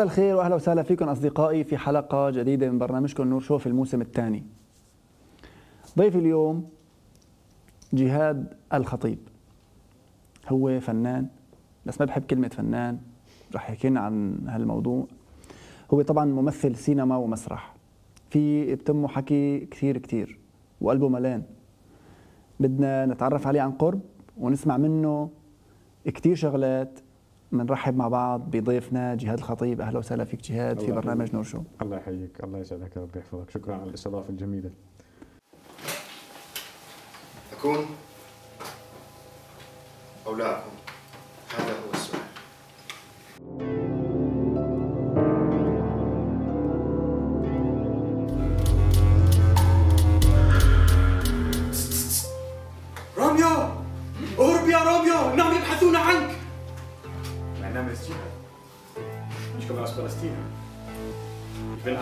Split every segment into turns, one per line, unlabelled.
مساء الخير وأهلا وسهلا فيكم أصدقائي في حلقة جديدة من برنامجكم نور شو في الموسم الثاني. ضيفي اليوم جهاد الخطيب. هو فنان بس ما بحب كلمة فنان رح يحكي لنا عن هالموضوع. هو طبعا ممثل سينما ومسرح. في بتمه حكي كثير كثير وقلبه ملان. بدنا نتعرف عليه عن قرب ونسمع منه كثير شغلات بنرحب مع بعض بضيفنا جهاد الخطيب. أهلا وسهلا فيك جهاد في برنامج نور شو.
الله يحييك. الله يسعدك ربي يحفظك. شكرا على الاستضافة الجميلة.
أكون أو لا أكون؟ هذا هو السؤال.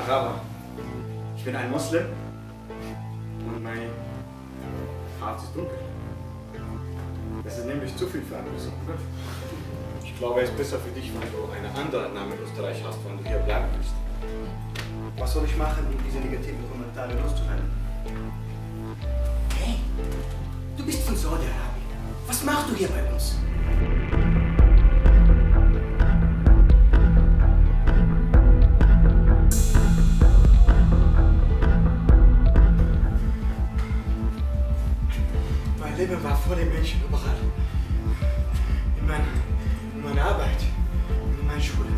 Ich bin Araber. Ich bin ein Moslem. Und meine Haut ist dunkel. Das ist nämlich zu viel für eine Person. Ich glaube, es ist besser für dich, wenn du einen anderen Namen in Österreich hast, wenn du hier bleiben willst.
Was soll ich machen, um diese negativen Kommentare loszuwerden?
Hey, du bist von Saudi-Arabien. Was machst du hier bei uns? War voller Menschen überall. In, mein, in meiner Arbeit, in meiner Schule.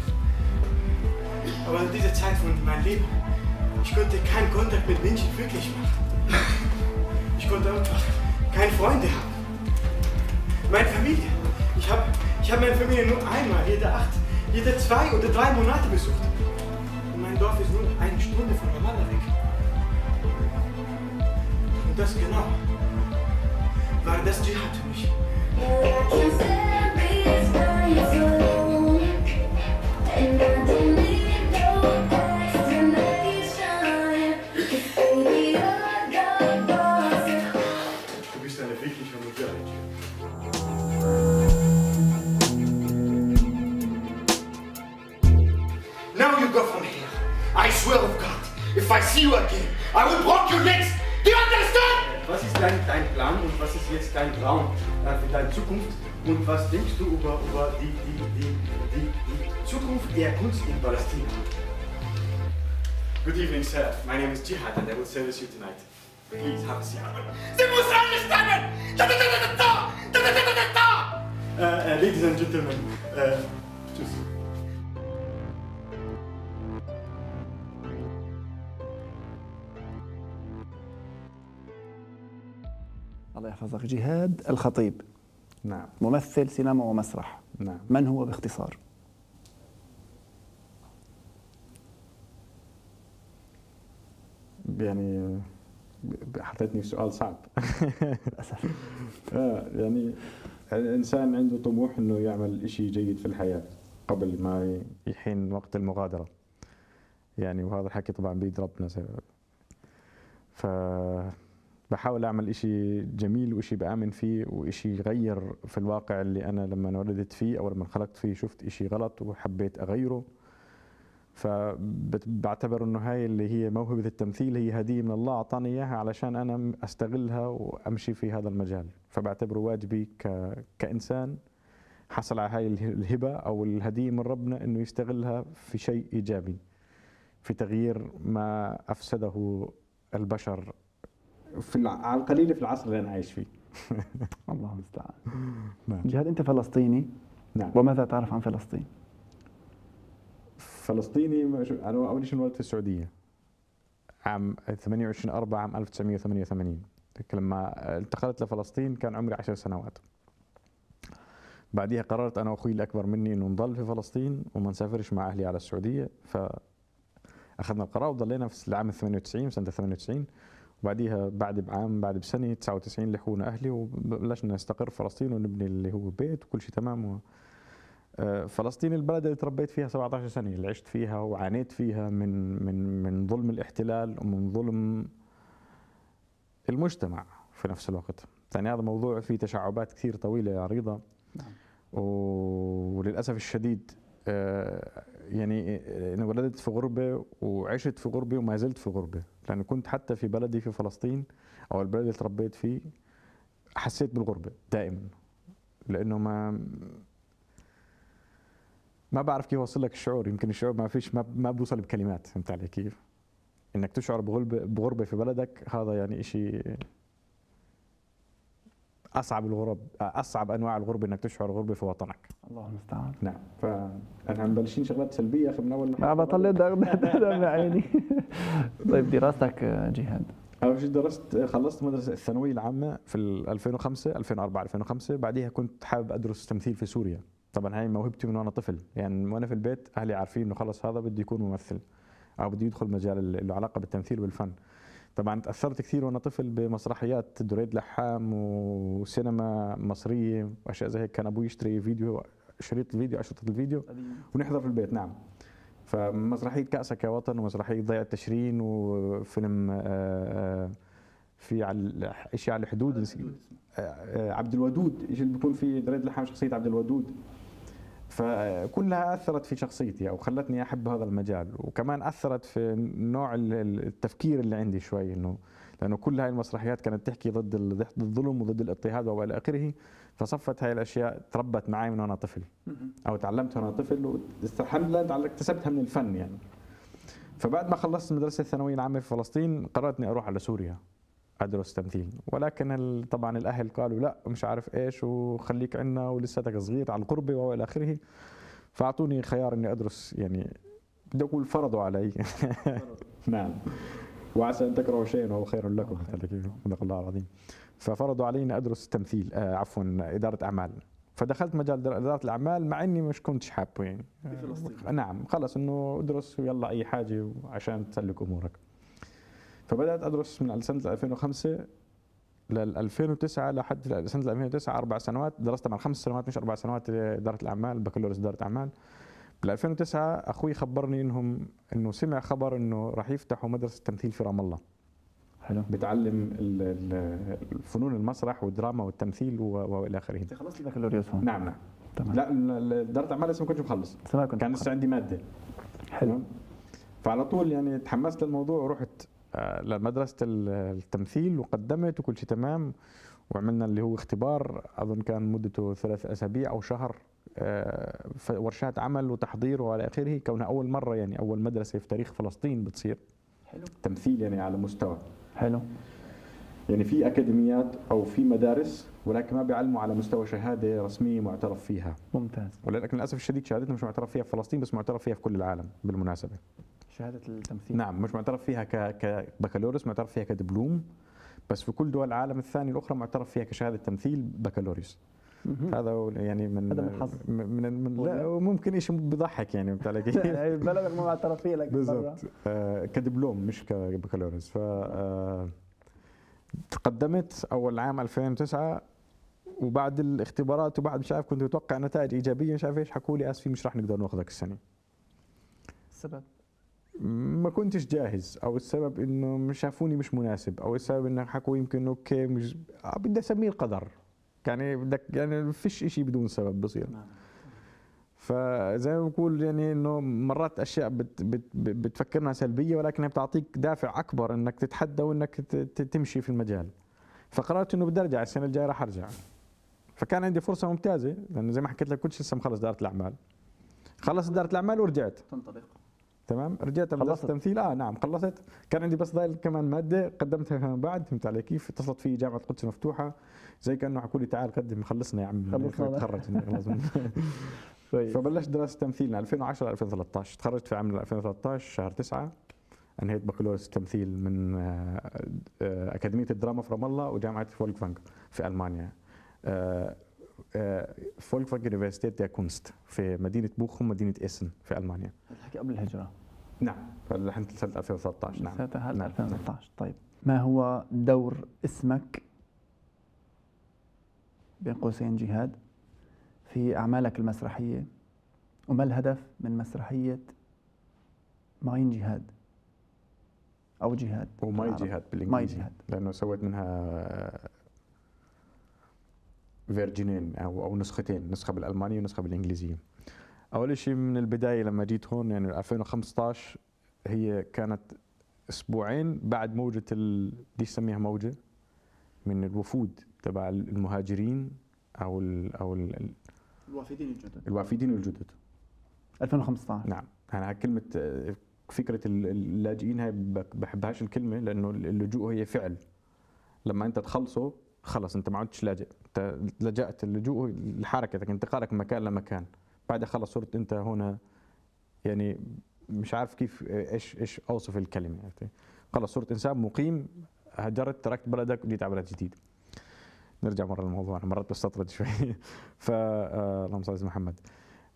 Aber in dieser Zeit von meinem Leben, ich konnte keinen Kontakt mit Menschen wirklich machen. Ich konnte einfach keine Freunde haben. Meine Familie. Ich habe ich hab meine Familie nur einmal, jede acht, jede zwei oder drei Monate besucht. Und mein Dorf ist nur eine Stunde von Ramallah weg. Und das genau war das Dschihad für mich.
Du.
Now you go from here. I swear of God, if I see you again,
Traum äh, für deine Zukunft? Und was denkst du über, über die, die, die, die, die Zukunft der Kunst in Palästina?
Good evening, sir. My name is Jihad and I will service you tonight. Please have a seat.
Sie muss alle stemmen! Da, da, da, da, da, da, da, da, da, da.
Uh, uh, ladies and gentlemen, uh, tschüss.
يحفظك جهاد الخطيب.
نعم.
ممثل سينما ومسرح.
نعم.
من هو باختصار؟
يعني حطيتني في سؤال صعب.
للأسف.
آه يعني الإنسان عنده طموح إنه يعمل إشي جيد في الحياة قبل ما يحين وقت المغادرة. يعني وهذا الحكي طبعا بيد ربنا ف بحاول أعمل إشي جميل وإشي بآمن فيه وإشي يغير في الواقع اللي أنا لما ولدت فيه أو لما خلقت فيه شفت إشي غلط وحبيت أغيره. فبعتبر إنه هاي اللي هي موهبة التمثيل هي هدية من الله أعطاني إياها علشان أنا أستغلها وأمشي في هذا المجال. فبعتبره واجبي ك... كإنسان حصل على هاي اله- الهبة أو الهدية من ربنا إنه يستغلها في شيء إيجابي في تغيير ما أفسده البشر في الع... على القليل في العصر اللي أنا عايش فيه.
الله المستعان.
نعم.
جهاد أنت فلسطيني؟
نعم.
وماذا تعرف عن فلسطين؟
فلسطيني أنا أول شيء انولدت في السعودية. عام 28 4 عام 1988 لما انتقلت لفلسطين كان عمري 10 سنوات. بعديها قررت أنا وأخوي الأكبر مني إنه نضل في فلسطين وما نسافرش مع أهلي على السعودية. فأخذنا القرار وضلينا في العام 98 سنة 98 وبعديها بعد بعام بعد بسنة 99 لحقونا أهلي وبلشنا نستقر فلسطين ونبني اللي هو بيت وكل شيء تمام و... آه، فلسطين البلد اللي تربيت فيها 17 سنة اللي عشت فيها وعانيت فيها من من من ظلم الاحتلال ومن ظلم المجتمع في نفس الوقت. يعني هذا موضوع فيه تشعبات كثير طويلة عريضه و- وللأسف الشديد يعني أنا ولدت في غربة وعشت في غربة وما زلت في غربة. لأنه كنت حتى في بلدي في فلسطين أو البلد اللي تربيت فيه حسيت بالغربة دائما. لأنه ما ما بعرف كيف أوصل لك الشعور. يمكن الشعور ما فيش ما, ما بوصل بكلمات. فهمت علي كيف؟ إنك تشعر بغربة بغربة في بلدك هذا يعني شيء أصعب الغرب أصعب أنواع الغربه إنك تشعر غربه في وطنك.
الله المستعان
نعم فاحنا مبلشين شغلات سلبية أخي من أول
ما بطلع دم عيني. طيب دراستك جهاد؟
أول شيء درست خلصت مدرسة الثانوية العامة في ال 2005 2004 2005 بعديها كنت حابب أدرس تمثيل في سوريا. طبعا هاي موهبتي من وأنا طفل. يعني وأنا في البيت أهلي عارفين إنه خلص هذا بده يكون ممثل أو بده يدخل مجال اللي له علاقة بالتمثيل والفن. طبعا تأثرت كثير وأنا طفل بمسرحيات دريد لحام وسينما مصرية وأشياء زي هيك. كان أبوي يشتري فيديو شريط الفيديو أشرطة الفيديو ونحضر في البيت. نعم. فمسرحية كاسك يا وطن ومسرحية ضيع التشرين وفيلم آه، آه، في على شيء على الحدود. آه، عبد الودود إيش اللي بيكون في دريد لحام شخصية عبد الودود. فكلها أثرت في شخصيتي أو خلتني أحب هذا المجال. وكمان أثرت في نوع التفكير اللي عندي شوي إنه لأنه كل هاي المسرحيات كانت تحكي ضد ضد الظلم وضد الاضطهاد وإلى آخره فصفت هاي الأشياء تربت معي من وأنا طفل. أو تعلمتها وأنا طفل والحمد لله اكتسبتها من الفن يعني. فبعد ما خلصت المدرسة الثانوية العامة في فلسطين قررت إني أروح على سوريا. ادرس تمثيل ولكن طبعا الأهل قالوا لا مش عارف إيش وخليك عنا ولساتك صغير على القربه وإلى آخره. فأعطوني خيار إني أدرس يعني بدي أقول فرضوا علي. نعم. وعسى أن تكرهوا شيئا وهو خير لكم. صدق الله العظيم. ففرضوا علي إني أدرس تمثيل آه عفوا إدارة أعمال. فدخلت مجال إدارة الأعمال مع إني مش كنتش حابه يعني. في فلسطين. نعم خلص إنه ادرس ويلا أي حاجة عشان تسلك أمورك. فبدأت أدرس من سنه 2005 لل 2009 لحد سنة 2009 أربع سنوات. درست طبعا خمس سنوات مش أربع سنوات اداره الأعمال بكالوريوس إدارة اعمال بال 2009 أخوي خبرني إنهم إنه سمع خبر إنه راح يفتحوا مدرسة تمثيل في رام الله.
حلو.
بتعلم الفنون المسرح والدراما والتمثيل وإلى آخره.
أنت خلصت البكالوريوس هون؟
نعم نعم. تمام. لا إدارة اعمال لسه ما كنتش مخلص. كان لسه عندي مادة.
حلو.
فعلى طول يعني تحمست للموضوع ورحت لمدرسه التمثيل وقدمت وكل شيء تمام وعملنا اللي هو اختبار أظن كان مدته ثلاث أسابيع أو شهر آه، ورشات عمل وتحضير والى آخره كونها أول مرة يعني أول مدرسة في تاريخ فلسطين بتصير.
حلو.
تمثيل يعني على مستوى.
حلو.
يعني في أكاديميات أو في مدارس ولكن ما بيعلموا على مستوى شهادة رسمية معترف فيها.
ممتاز.
ولكن للأسف الشديد شهادتنا مش معترف فيها في فلسطين بس معترف فيها في كل العالم بالمناسبة.
شهادة التمثيل؟
نعم مش معترف فيها كبكالوريوس معترف فيها كدبلوم بس في كل دول العالم الثاني الأخرى معترف فيها كشهادة تمثيل بكالوريوس. هذا يعني من
هذا من حظ.
من, من لا ممكن شيء بيضحك يعني بتاع
كيف بلدك ما معترف فيه لك
بالضبط. آه كدبلوم مش كبكالوريوس ف آه تقدمت أول عام 2009 وبعد الاختبارات وبعد مش عارف كنت متوقع نتائج إيجابية مش عارف إيش حكوا لي اسفي مش راح نقدر ناخذك السنة.
السبب
ما كنتش جاهز أو السبب إنه شافوني مش مناسب أو السبب إنه حكوا يمكن أوكي مش آه، بدي أسميه القدر. يعني بدك يعني ما فيش شيء بدون سبب بصير. نعم. فزي ما بقول يعني إنه مرات أشياء بت بت بتفكرنا سلبية ولكنها بتعطيك دافع أكبر إنك تتحدى وإنك تمشي في المجال. فقررت إنه بدي أرجع السنة الجاية راح أرجع. فكان عندي فرصة ممتازة لأنه زي ما حكيت لك كنت لسه مخلص إدارة الأعمال. خلصت إدارة الأعمال ورجعت.
تنطلق.
تمام؟ رجعت مدرسه التمثيل. آه نعم خلصت. كان عندي بس ضايل كمان مادة قدمتها كمان بعد فهمت علي كيف؟ اتصلت في جامعة القدس مفتوحة زي كأنه حكوا لي تعال قدم خلصنا يا عم. تخرج فبلشت دراسة تمثيل من 2010 ل 2013 تخرجت في عام 2013 شهر 9 انهيت بكالوريوس تمثيل من آه، آه، أكاديمية الدراما في رام الله وجامعة فولكفانج في ألمانيا. Folkwang Universität der Künste في مدينة بوخم مدينة إيسن في ألمانيا.
الحكي قبل الهجرة.
نعم. فالحين سنه 2013 نعم.
سنه نعم. 2013 طيب. ما هو دور اسمك بين قوسين جهاد في أعمالك المسرحية؟ وما الهدف من مسرحية Mein جهاد أو جهاد
و My جهاد بالإنجليزي My جهاد. لأنه سويت منها version ين أو أو نسختين نسخة بالألمانية ونسخة بالإنجليزية. أول شيء من البداية لما جيت هون يعني 2015 هي كانت أسبوعين بعد موجة ال... بدي اسميها موجة من الوفود تبع المهاجرين أو ال أو ال
الوافدين الجدد.
الوافدين الجدد.
2015
نعم. أنا كلمة آه، فكرة ال- اللاجئين هاي بحبهاش الكلمة لأنه اللجوء هي فعل. لما أنت تخلصه خلص أنت ما عدتش لاجئ. أنت لجأت اللجوء لحركتك انتقالك من مكان لمكان. بعدها خلص صرت أنت هنا يعني مش عارف كيف إيش إيش أوصف الكلمة؟ خلص صرت إنسان مقيم هجرت تركت بلدك وجيت على بلد جديد نرجع مرة للموضوع أنا مرات بستطرد شوي. ف آه، اللهم صل على محمد.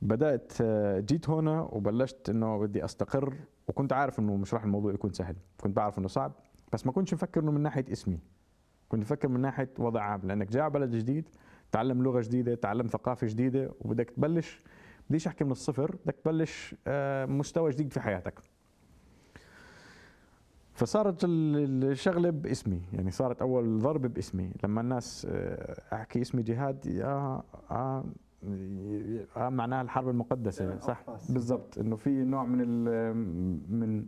بدأت آه، جيت هنا وبلشت إنه بدي أستقر وكنت عارف إنه مش راح الموضوع يكون سهل. كنت بعرف إنه صعب بس ما كنتش مفكر إنه من ناحية اسمي. كنت مفكر من ناحية وضع عام لأنك جاي على بلد جديد تعلم لغة جديدة تعلم ثقافة جديدة وبدك تبلش بديش أحكي من الصفر بدك تبلش آه، مستوى جديد في حياتك. فصارت ال- الشغلة باسمي يعني صارت أول ضربه باسمي. لما الناس آه، أحكي اسمي جهاد يا آه آه معناها الحرب المقدسة صح؟ بالضبط. إنه في نوع من من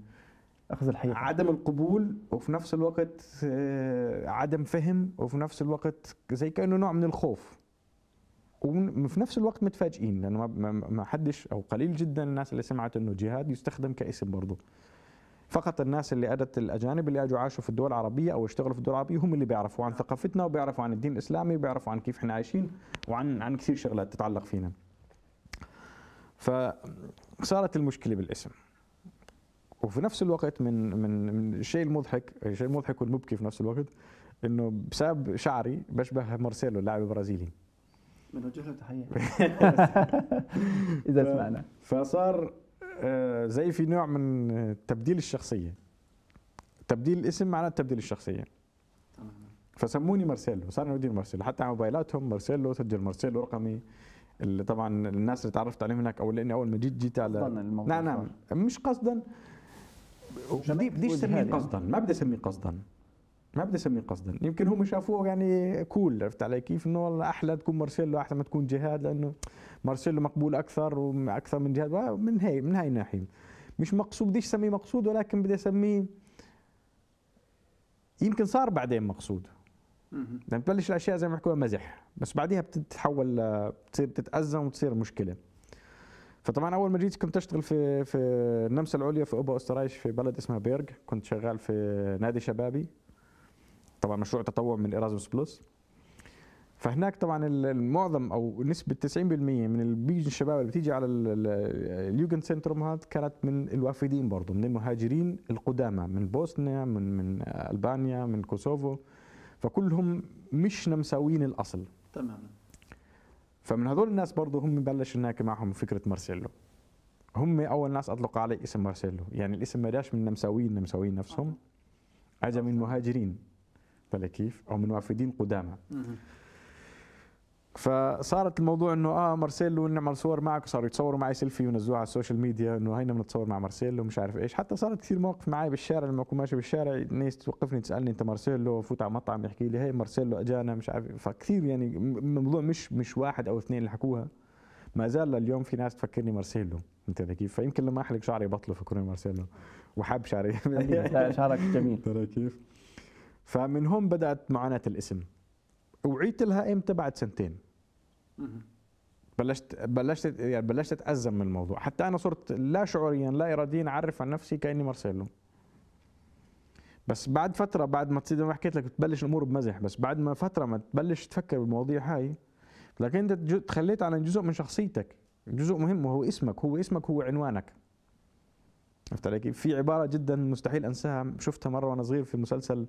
أخذ الحقيقة
عدم القبول وفي نفس الوقت آه، عدم فهم وفي نفس الوقت زي كأنه نوع من الخوف. وفي نفس الوقت متفاجئين لأنه ما- حدش أو قليل جدا الناس اللي سمعت إنه جهاد يستخدم كاسم برضه. فقط الناس اللي اجت الأجانب اللي أجوا عاشوا في الدول العربية أو اشتغلوا في الدول العربية هم اللي بيعرفوا عن ثقافتنا وبيعرفوا عن الدين الإسلامي وبيعرفوا عن كيف إحنا عايشين وعن عن كثير شغلات تتعلق فينا. فصارت المشكلة بالاسم. وفي نفس الوقت من من من الشيء المضحك الشيء المضحك والمبكي في نفس الوقت إنه بسبب شعري بشبه مارسيلو اللاعب البرازيلي.
بنوجه له تحية. إذا سمعنا.
فصار آه، زي في نوع من تبديل الشخصية. تبديل الاسم معناه تبديل الشخصية. فسموني مارسيلو صار يوديني مارسيلو. حتى على موبايلاتهم مارسيلو سجل مارسيلو رقمي. اللي طبعا الناس اللي تعرفت عليهم هناك أو لأني أول ما جيت جيت على نعم نعم. مش قصدا. بدي بديش اسميه. قصدا؟ ما بدي أسميه قصدا. ما بدي اسميه قصدا. يمكن هم شافوه يعني كول عرفت علي؟ كيف إنه والله أحلى تكون مارسيلو احسن ما تكون جهاد لأنه مارسيلو مقبول أكثر وأكثر من جهاد من هي من هاي الناحية. مش مقصود بديش أسميه مقصود ولكن بدي أسميه يمكن صار بعدين مقصود. لما تبلش الأشياء زي ما بيحكوها مزح. بس بعديها بتتحول بتصير تتازم وتصير مشكلة. فطبعا أول ما جيت كنت أشتغل في في النمسا العليا في Oberösterreich في بلد اسمها بيرغ. كنت شغال في نادي شبابي. طبعا مشروع تطوع من Erasmus Plus فهناك طبعا ال- المعظم أو نسبة 90% من اللي بيجي الشباب اللي بتيجي على ال- ال- ال Jugendzentrum هذا كانت من الوافدين برضه من المهاجرين القدامى من بوسنيا من من ألبانيا من كوسوفو. فكلهم مش نمساويين الأصل.
تماما
فمن هذول الناس برضه هم بلش هناك معهم فكرة مارسيلو. هم أول ناس أطلقوا عليه اسم مارسيلو. يعني الاسم ما جاش من نمساويين نمساويين نفسهم. اجى من مهاجرين. فلا كيف أو من وافدين قدامى. فصارت الموضوع إنه آه مارسيلو نعمل صور معك وصاروا يتصوروا معي سيلفي ونزلوها على ال social media إنه هينا بنتصور مع مارسيلو ومش عارف إيش. حتى صارت كثير مواقف معي بالشارع لما أكون ماشي بالشارع الناس توقفني تسألني أنت مارسيلو؟ فوت على مطعم يحكي لي hey مارسيلو أجانا مش عارف. فكثير يعني الموضوع مش مش واحد أو اثنين اللي حكوها. ما زال لليوم في ناس تفكرني مارسيلو. أنت كيف؟ فيمكن لما أحلق شعري بطله يفكروني مارسيلو. وحاب شعري.
شعرك جميل.
ترى كيف؟ فمن هون بدأت معاناة الاسم. وعيت لها إمتى؟ بعد سنتين. بلشت بلشت يعني بلشت أتأزم من الموضوع. حتى أنا صرت لا شعوريا لا اراديا أعرف عن نفسي كأني مارسيلو. بس بعد فترة بعد ما تصير ما حكيت لك بتبلش الأمور بمزح. بس بعد ما فترة ما تبلش تفكر بالمواضيع هاي لكن أنت تخليت عن جزء من شخصيتك. جزء مهم وهو اسمك. هو اسمك هو عنوانك. عرفت علي كيف؟ في عبارة جدا مستحيل أنساها شفتها مرة وأنا صغير في مسلسل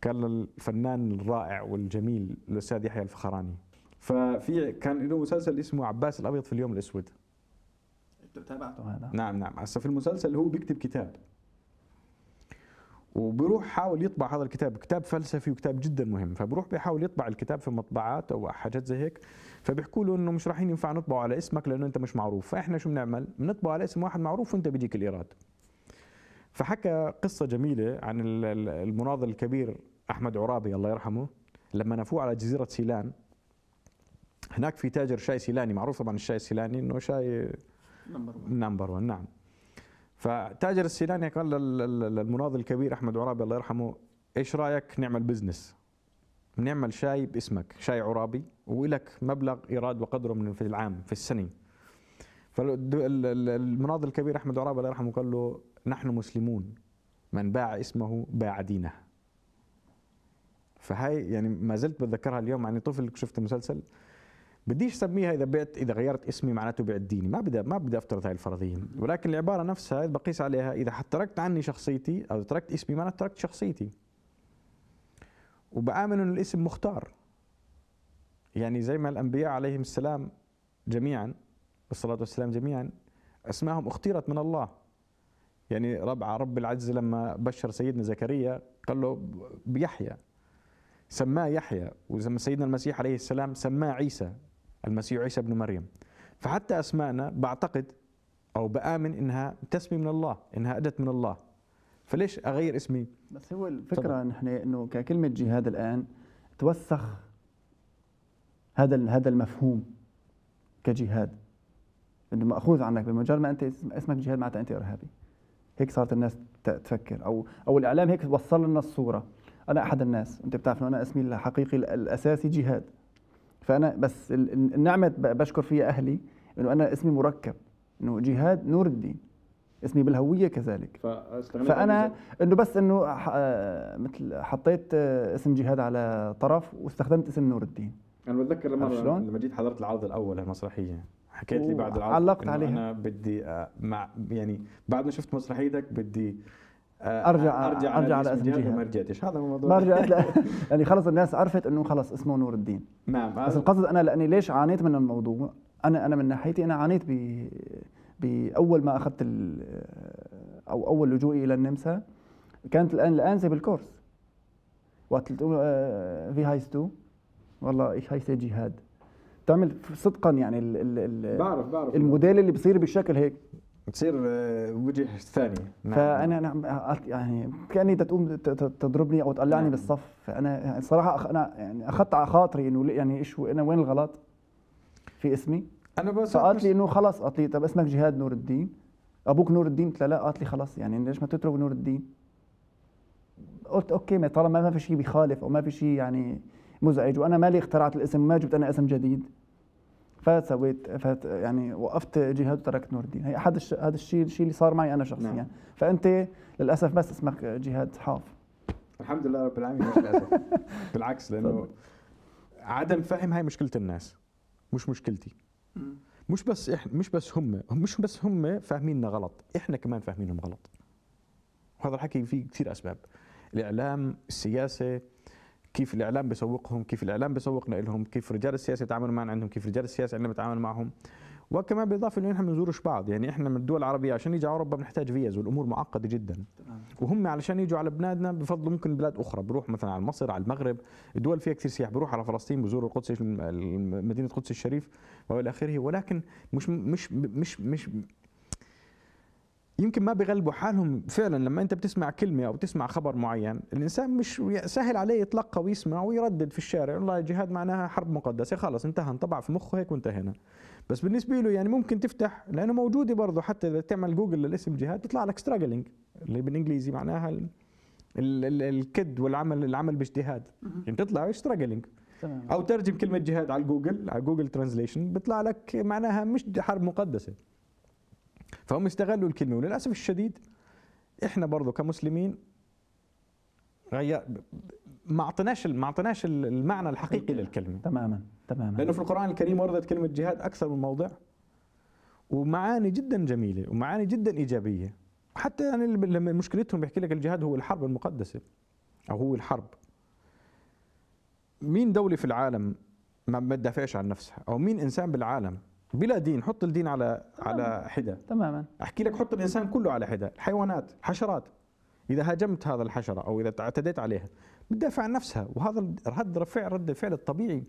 كان الفنان الرائع والجميل الأستاذ يحيى الفخراني. ففي كان له مسلسل اسمه عباس الأبيض في اليوم الأسود.
تابعته هذا؟
نعم نعم. هسه في المسلسل هو بيكتب كتاب. وبروح حاول يطبع هذا الكتاب. كتاب فلسفي وكتاب جدا مهم. فبروح بيحاول يطبع الكتاب في مطبعات أو حاجات زي هيك. فبيحكوا له إنه مش راح ينفع نطبعه على اسمك لأنه أنت مش معروف. فإحنا شو بنعمل؟ بنطبعه على اسم واحد معروف وأنت بيجيك الإيراد. فحكى قصة جميلة عن ال- ال- المناضل الكبير أحمد عرابي الله يرحمه لما نفوه على جزيرة سيلان. هناك في تاجر شاي سيلاني معروف طبعا الشاي السيلاني إنه شاي number 1 نعم. فتاجر السيلاني قال لل- لل- للمناضل الكبير أحمد عرابي الله يرحمه إيش رأيك نعمل business نعمل شاي باسمك شاي عرابي ولك مبلغ إيراد وقدره من في العام في السنة. فالمناضل الكبير أحمد عرابي الله يرحمه قال له نحن مسلمون. من باع اسمه باع دينه. فهاي يعني ما زلت بتذكرها اليوم يعني طفل شفت المسلسل بديش اسميها إذا بعت إذا غيرت اسمي معناته بعت ديني. ما بدي ما بدي أفترض هاي الفرضية. ولكن العبارة نفسها بقيس عليها إذا تركت عني شخصيتي أو تركت اسمي معناته تركت شخصيتي. وبآمن إنه الاسم مختار. يعني زي ما الأنبياء عليهم السلام جميعا والصلاة والسلام جميعا أسماءهم اختيرت من الله. يعني رب رب العزه لما بشر سيدنا زكريا قال له بيحيى سماه يحيى وزي سيدنا المسيح عليه السلام سماه عيسى المسيح عيسى ابن مريم. فحتى أسماءنا بعتقد أو بآمن إنها تسمي من الله إنها اجت من الله. فليش أغير اسمي؟
بس هو الفكرة نحن إنه ككلمة جهاد الآن توسخ هذا هذا المفهوم كجهاد. إنه مأخوذ عنك بمجرد ما أنت اسم- اسمك جهاد معناتها أنت إرهابي. هيك صارت الناس تفكر. أو أو الإعلام هيك وصل لنا الصورة. أنا أحد الناس. أنت بتعرف إنه أنا اسمي الحقيقي ال- الأساسي جهاد. فأنا بس ال- ال- النعمة بشكر فيها أهلي إنه أنا اسمي مركب. إنه جهاد نور الدين. اسمي بالهوية كذلك. فأنا إنه بس إنه آه، مثل حطيت آه، اسم جهاد على طرف واستخدمت اسم نور الدين.
أنا بتذكر
شلون؟
لما جيت حضرت العرض الأول المسرحيه حكيت لي بعد العرض
علقت عليها.
أنا بدي آه، مع يعني بعد ما شفت مسرحيتك بدي آه،
أرجع-
أرجع
أرجع
على
على
اسم وما
جهاد.
رجعتش. هذا الموضوع
ما رجعت. يعني خلص الناس عرفت إنه خلص اسمه نور الدين.
نعم
بس القصد أنا لأني ليش عانيت من الموضوع؟ أنا أنا من ناحيتي أنا عانيت ب بأول ما أخذت أو أول لجوئي إلى النمسا كانت الآن الانسه بالكورس وقت آه، في هايستو والله إيش هايسه جهاد. تعمل صدقا يعني ال ال ال
بعرف بعرف.
الموديل اللي بصير بالشكل هيك.
تصير آه، وجه ثاني. نعم.
فانا أنا يعني كأني تقوم ت- ت- تضربني أو تقلعني
نعم.
بالصف. فأنا يعني صراحة أخ- أنا يعني أخذت على خاطري إنه يعني إيش أنا وين الغلط في اسمي؟
أنا بس
فقالت لي إنه خلص قالت لي طب اسمك جهاد نور الدين. أبوك نور الدين؟ قلت لها لا. قالت لي خلص يعني ليش ما تترك نور الدين؟ قلت okay ما طالما ما في شيء بيخالف أو ما في شيء يعني مزعج. وأنا مالي اخترعت الاسم ما جبت أنا اسم جديد. فسويت فت يعني وقفت جهاد وتركت نور الدين. هي احد. هذا الشيء الشيء اللي صار معي أنا شخصيا.
نعم.
فأنت للأسف بس اسمك جهاد حاف.
الحمد لله رب العالمين مش للأسف. بالعكس
لأنه.
عدم فهم هاي مشكلة الناس. مش مشكلتي. مش بس إحنا مش بس هم مش بس هم فاهميننا غلط. إحنا كمان فاهمينهم غلط. وهذا الحكي فيه كثير أسباب. الإعلام السياسة كيف الإعلام بيسوقهم كيف الإعلام بيسوقنا لهم كيف رجال السياسة يتعاملوا معنا عندهم كيف رجال السياسة عندنا بنتعامل معهم. وكمان بالاضافه إنه إحنا بنزورش بعض يعني إحنا من الدول العربية عشان نيجي على أوروبا بنحتاج فيز والأمور معقدة جدا. وهم علشان يجوا على بلادنا بفضلوا ممكن بلاد أخرى بروح مثلا على مصر على المغرب. الدول فيها كثير سياح بروح على فلسطين بزوروا القدس مدينة القدس الشريف وإلى آخره. ولكن مش مش مش مش يمكن ما بيغلبوا حالهم فعلا لما أنت بتسمع كلمة أو بتسمع خبر معين الإنسان مش سهل عليه يتلقى ويسمع ويردد في الشارع. والله الجهاد معناها حرب مقدسة خلص انتهى انطبع في مخه هيك وانتهينا بس بالنسبة له يعني ممكن تفتح لأنه موجودة برضه حتى إذا تعمل جوجل للاسم جهاد تطلع لك struggling اللي بالإنجليزي معناها ال- ال- ال- الكد والعمل العمل باجتهاد. يعني تطلع
struggling
أو ترجم كلمة جهاد على جوجل على Google Translation بيطلع لك معناها مش حرب مقدسة. فهم استغلوا الكلمة وللأسف الشديد إحنا برضو كمسلمين غير ما أعطيناش ما أعطيناش المعنى الحقيقي للكلمة.
تماما تماما.
لأنه في القرآن الكريم وردت كلمة جهاد أكثر من موضع ومعاني جدا جميلة ومعاني جدا إيجابية. حتى يعني لما مشكلتهم بيحكي لك الجهاد هو الحرب المقدسة أو هو الحرب. مين دولة في العالم ما ما تدافعش عن نفسها؟ أو مين إنسان بالعالم بلا دين حط الدين على على حدة.
تماما.
أحكي لك حط الإنسان كله على حدة. الحيوانات حشرات. إذا هاجمت هذا الحشرة أو إذا اعتديت عليها بتدافع عن نفسها. وهذا رد فعل رد الفعل الطبيعي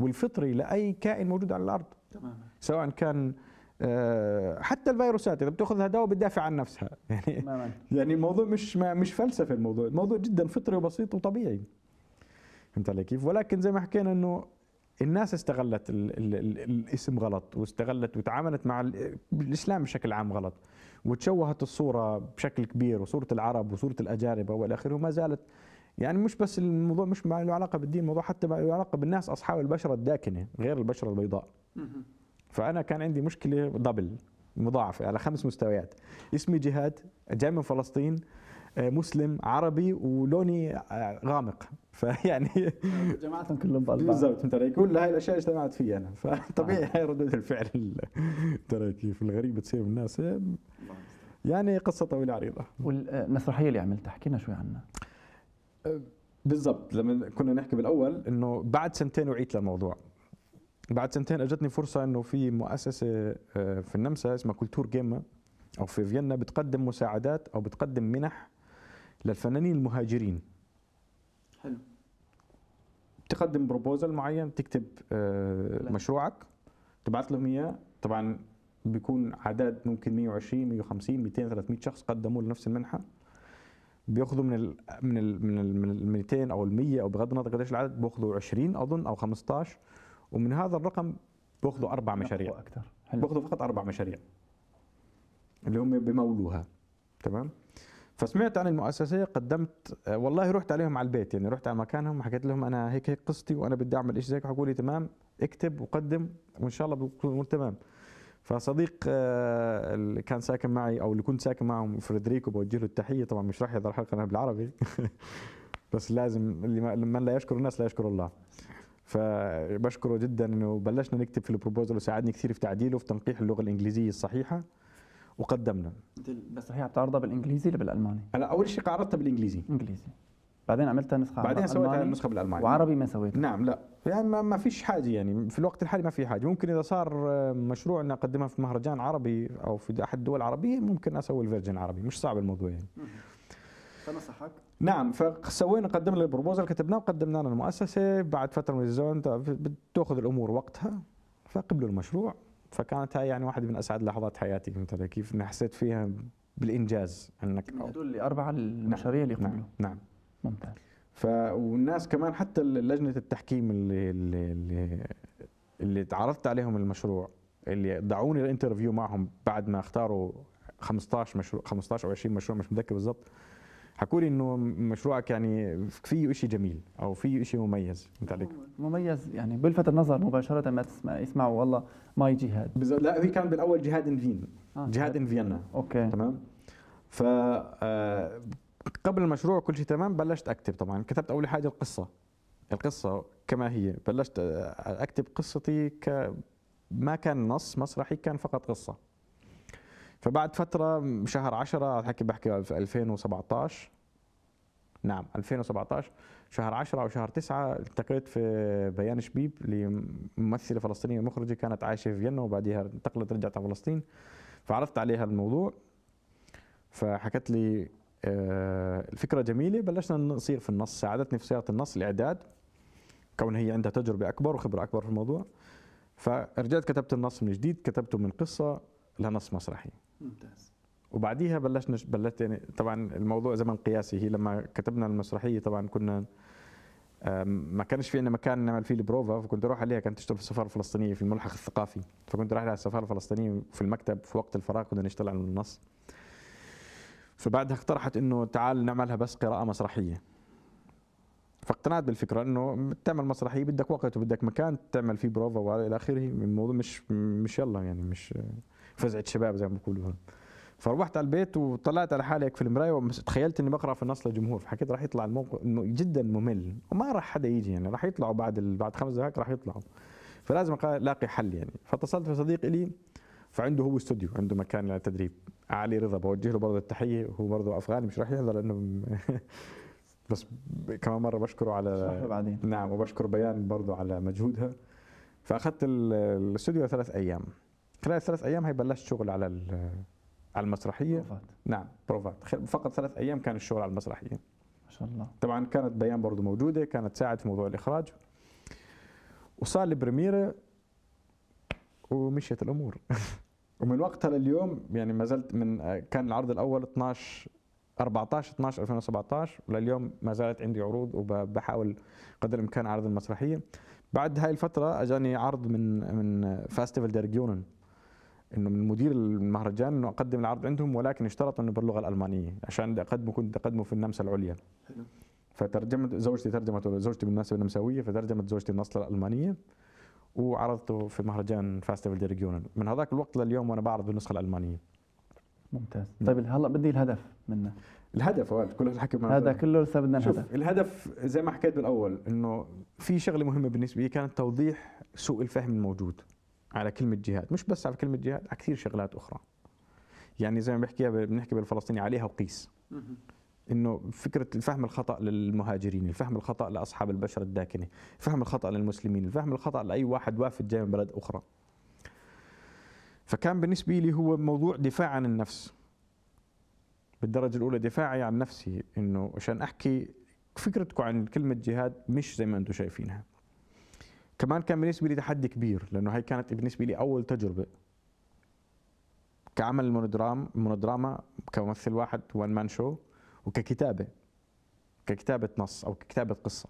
والفطري لأي كائن موجود على الأرض.
تماما.
سواء كان آه، حتى الفيروسات إذا بتأخذ لها دواء بتدافع عن نفسها. يعني
تماما.
يعني الموضوع مش مش فلسفه الموضوع. الموضوع جدا فطري وبسيط وطبيعي. فهمت علي كيف؟ ولكن زي ما حكينا إنه الناس استغلت ال ال ال الاسم غلط واستغلت وتعاملت مع ال- الإسلام بشكل عام غلط وتشوهت الصورة بشكل كبير وصورة العرب وصورة الأجانب والى آخره وما زالت. يعني مش بس الموضوع مش ما له علاقة بالدين الموضوع حتى ما له علاقة بالناس أصحاب البشرة الداكنة غير البشرة البيضاء. فأنا كان عندي مشكلة دبل مضاعفة على خمس مستويات. اسمي جهاد جاي من فلسطين مسلم عربي ولوني آه، غامق. فيعني
جماعتهم كلهم بعض.
بالضبط. انت علي؟ كل هاي الأشياء اجتمعت فيها أنا. فطبيعي هاي ردود الفعل ال- ترى كيف؟ الغريبه تصير الناس يعني قصة طويلة عريضة.
والمسرحية اللي عملتها احكي لنا شوي عنها.
بالضبط. لما كنا نحكي بالأول إنه بعد سنتين وعيت للموضوع. بعد سنتين أجتني فرصة إنه في مؤسسة آه، في النمسا اسمها كولتور جيما أو في فيينا بتقدم مساعدات أو بتقدم منح للفنانين المهاجرين.
حلو.
تقدم بروبوزل معين تكتب آه،. مشروعك. تبعث لهم إياه. طبعا بيكون عدد ممكن 120 150 200 300 شخص قدموا لنفس المنحة. بياخذوا من ال من ال من ال من ال 200 أو ال 100 أو بغض النظر قديش العدد بياخذوا 20 أظن أو 15 ومن هذا الرقم بياخذوا أربع مشاريع.
أكثر.
بياخذوا فقط أربع مشاريع. اللي هم بمولوها. تمام؟ فسمعت عن المؤسسة قدمت آه، والله رحت عليهم على البيت يعني رحت على مكانهم حكيت لهم أنا هيك هيك قصتي وأنا بدي أعمل شيء زيك حكوا لي تمام اكتب وقدم وإن شاء الله بكون تمام. فصديق آه، اللي كان ساكن معي أو اللي كنت ساكن معهم فريدريكو بوجه له التحية طبعا مش راح يحضر الحلقة أنا بالعربي بس لازم اللي من لا يشكر الناس لا يشكر الله. فبشكره جدا إنه بلشنا نكتب في البروبوزل وساعدني كثير في تعديله وفي تنقيح اللغة الإنجليزية الصحيحة. وقدمنا
انت المسرحيه بتعرضها بالإنجليزي ولا بالألماني؟
أنا أول شيء عرضتها بالإنجليزي.
إنجليزي. بعدين عملتها نسخة
بعدين سويتها النسخه بالألماني.
وعربي ما سويتها؟
نعم لا. يعني ما, ما فيش حاجة يعني. في الوقت الحالي ما في حاجة. ممكن إذا صار آه، مشروع إني أقدمها في مهرجان عربي أو في أحد الدول العربيه ممكن أسوي ال version عربي. مش صعب الموضوع يعني.
فنصحك؟
نعم فسوينا قدمنا ال proposal كتبناه وقدمناه للمؤسسه بعد فترة من الزمن بتأخذ الأمور وقتها فقبلوا المشروع. فكانت هاي يعني واحدة من أسعد لحظات حياتي فهمت علي كيف إني حسيت فيها بالإنجاز
إنك هدول الأربعة المشاريع اللي قبلوا
نعم نعم.
ممتاز.
ف والناس كمان حتى لجنة التحكيم اللي اللي اللي, اللي تعرضت عليهم المشروع اللي دعوني الانترفيو معهم بعد ما اختاروا 15 مشروع 15 أو 20 مشروع مش متذكر بالضبط. حكوا لي انه مشروعك يعني فيه شيء جميل أو فيه شيء مميز فهمت عليك؟
مميز يعني بلفت النظر مباشرة ما تسمع يسمعوا والله My جهاد.
لا هي كان بالأول جهاد إن فين.
آه،
جهاد in فيينا.
okay.
تمام؟ ف آه، قبل المشروع كل شيء تمام بلشت أكتب طبعا. كتبت أول حاجة القصة. القصة كما هي. بلشت أكتب قصتي ك ما كان نص مسرحي كان فقط قصة. فبعد فترة شهر 10 الحكي بحكي في 2017 نعم 2017 شهر 10 أو شهر 9 التقيت في بيان شبيب اللي ممثله فلسطينية مخرجة كانت عايشة في فيينا وبعديها انتقلت رجعت على فلسطين. فعرفت عليها الموضوع. فحكت لي آه، الفكرة جميلة بلشنا نصير في النص. ساعدتني في صياغة النص الإعداد. كون هي عندها تجربة أكبر وخبرة أكبر في الموضوع. فرجعت كتبت النص من جديد كتبته من قصة لنص مسرحي.
ممتاز.
وبعديها بلشنا بلشت يعني طبعا الموضوع زمن قياسي. هي لما كتبنا المسرحية طبعا كنا ما كانش في عندنا مكان نعمل فيه البروفا فكنت أروح عليها كانت تشتغل في السفارة الفلسطينية في الملحق الثقافي. فكنت رايح على السفارة الفلسطينية في المكتب في وقت الفراغ كنا نشتغل على النص. فبعدها اقترحت إنه تعال نعملها بس قراءة مسرحية. فاقتنعت بالفكرة إنه تعمل مسرحية بدك وقت وبدك مكان تعمل فيه بروفا وإلى آخره. الموضوع مش مش يلا يعني مش فزعه شباب زي ما بيقولوا فروحت على البيت وطلعت على حالي في المراية وتخيلت إني بقرأ في النص للجمهور فحكيت راح يطلع الموقف إنه جدا ممل وما راح حدا يجي يعني راح يطلعوا بعد ال... بعد خمس دقائق راح يطلعوا. فلازم ألاقي حل يعني. فاتصلت بصديق لي فعنده هو استوديو عنده مكان للتدريب. علي رضا بوجه له برضه التحية هو برضه أفغاني مش راح يحضر لأنه بس كمان مرة بشكره على
بعدين.
نعم وبشكر بيان برضه على مجهودها. فأخذت ال- الأستوديو ثلاث أيام. خلال ثلاث أيام هي بلشت شغل على على المسرحية.
بروفات.
نعم بروفات فقط ثلاث أيام كان الشغل على المسرحية.
ما شاء الله.
طبعا كانت بيان برضه موجودة كانت تساعد في موضوع الإخراج. وصار ال Premiere ومشيت الأمور. ومن وقتها لليوم يعني ما زلت من كان العرض الأول 12 14 12 2017 ولليوم ما زالت عندي عروض وبحاول قدر الإمكان اعرض المسرحية. بعد هاي الفترة أجاني عرض من من Festival der Regionen إنه من مدير المهرجان إنه أقدم العرض عندهم ولكن اشترط إنه باللغة الألمانية عشان اقدمه كنت اقدمه في النمسا العليا.
حلو.
فترجمت زوجتي ترجمت زوجتي بالمناسبه نمساويه فترجمت زوجتي النص الألمانية وعرضته في مهرجان فاستيفال دي من هذاك الوقت لليوم وأنا بعرض بالنسخة الألمانية.
ممتاز. طيب هلا بدي الهدف منك
الهدف هو كل الحكي
هذا كله لسه بدنا الهدف
شوف الهدف. زي ما حكيت بالأول إنه في شغلة مهمة بالنسبة لي كانت توضيح سوء الفهم الموجود. على كلمة جهاد مش بس على كلمة جهاد على كثير شغلات أخرى يعني زي ما بحكيها بنحكي بالفلسطيني عليها وقيس إنه فكرة الفهم الخطأ للمهاجرين، الفهم الخطأ لأصحاب البشره الداكنة، الفهم الخطأ للمسلمين، الفهم الخطأ لأي واحد وافد جاي من بلد أخرى. فكان بالنسبة لي هو موضوع دفاع عن النفس. بالدرجة الأولى دفاعي عن نفسي إنه عشان أحكي فكرتكم عن كلمة جهاد مش زي ما أنتم شايفينها. كمان كان بالنسبة لي تحدي كبير لأنه هي كانت بالنسبة لي أول تجربة. كعمل ال monodram المونودراما كممثل واحد one man show وككتابة. ككتابة نص أو ككتابة قصة.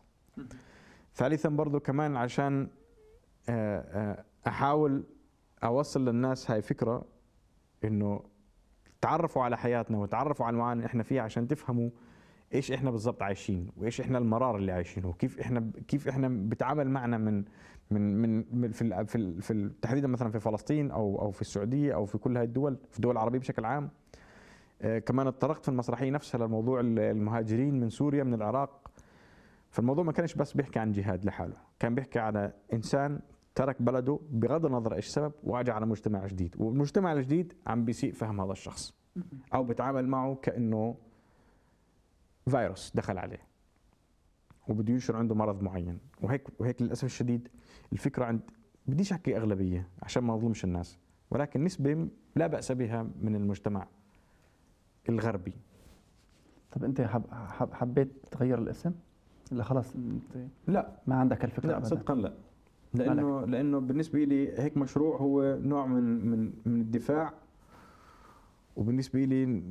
ثالثا برضو كمان عشان آه، آه، أحاول أوصل للناس هاي فكرة إنه تعرفوا على حياتنا وتعرفوا على المعاني اللي إحنا فيها عشان تفهموا إيش إحنا بالضبط عايشين؟ وإيش إحنا المرار اللي عايشينه؟ وكيف إحنا كيف إحنا بتعامل معنا من من من في ال في في تحديدا مثلا في فلسطين أو أو في السعودية أو في كل هاي الدول في الدول العربية بشكل عام. آه، كمان اتطرقت في المسرحية نفسها لموضوع المهاجرين من سوريا من العراق. فالموضوع ما كانش بس بيحكي عن جهاد لحاله كان بيحكي على إنسان ترك بلده بغض النظر إيش السبب واجى على مجتمع جديد. والمجتمع الجديد عم بيسيء فهم هذا الشخص أو بتعامل معه كأنه فيروس دخل عليه. وبده ينشر عنده مرض معين. وهيك وهيك للأسف الشديد الفكرة عند بديش أحكي أغلبية عشان ما أظلمش الناس. ولكن نسبة لا بأس بها من المجتمع الغربي.
طب أنت حب حب حبيت تغير الاسم؟ ولا خلص أنت
لا.
ما عندك الفكرة
لا
ابدا.
صدقا لا. لأنه لأنه بالنسبة لي هيك مشروع هو نوع من من من الدفاع. وبالنسبة لي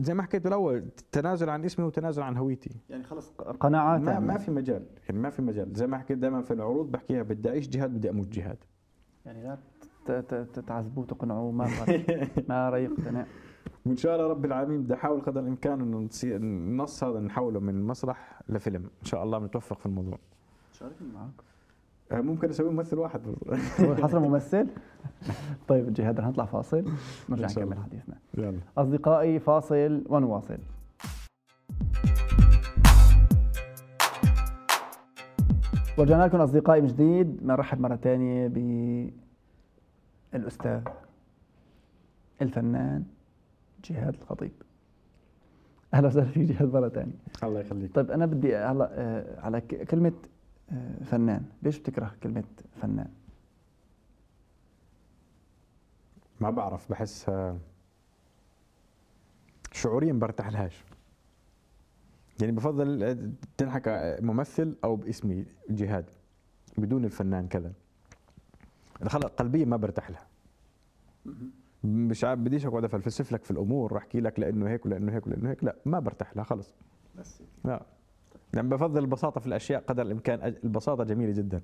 زي ما حكيت بالاول تنازل عن اسمي وتنازل عن هويتي.
يعني خلص قناعات
ما
يعني.
ما في مجال يعني ما في مجال. زي ما حكيت دائما في العروض بحكيها بدي أعيش جهاد بدي أموت جهاد.
يعني لا ت- ت- تتعذبوا وتقنعوا ما. ما راح يقتنع
وإن شاء الله رب العالمين بدي أحاول قدر الإمكان إنه نصير النص هذا نحوله من مسرح لفيلم. إن شاء الله بنتوفق في الموضوع.
شاركني معك
ممكن أسوي ممثل واحد برضه
حصل ممثل؟ طيب جهاد رح نطلع فاصل. نرجع نكمل. حديثنا.
يلا.
أصدقائي فاصل ونواصل. ورجعنا لكم أصدقائي من جديد. بنرحب مرة ثانية بالأستاذ الفنان جهاد الخطيب. أهلا وسهلا فيك جهاد مرة ثانية
الله يخليك.
طيب أنا بدي هلا آه، على ك- كلمة آه، فنان. ليش بتكره كلمة فنان؟
ما بعرف بحس آه، شعوريا برتاح لهاش. يعني بفضل آه، تنحكى ممثل أو باسمي جهاد بدون الفنان كذا. خلق قلبيا ما برتاح لها. مش عارف بديش أقعد أفلسف لك في الأمور واحكي لك لأنه هيك ولأنه هيك ولأنه هيك. لا ما برتاح لها خلص.
بس.
لا. يعني بفضل البساطة في الأشياء قدر الإمكان. البساطة جميلة جدا.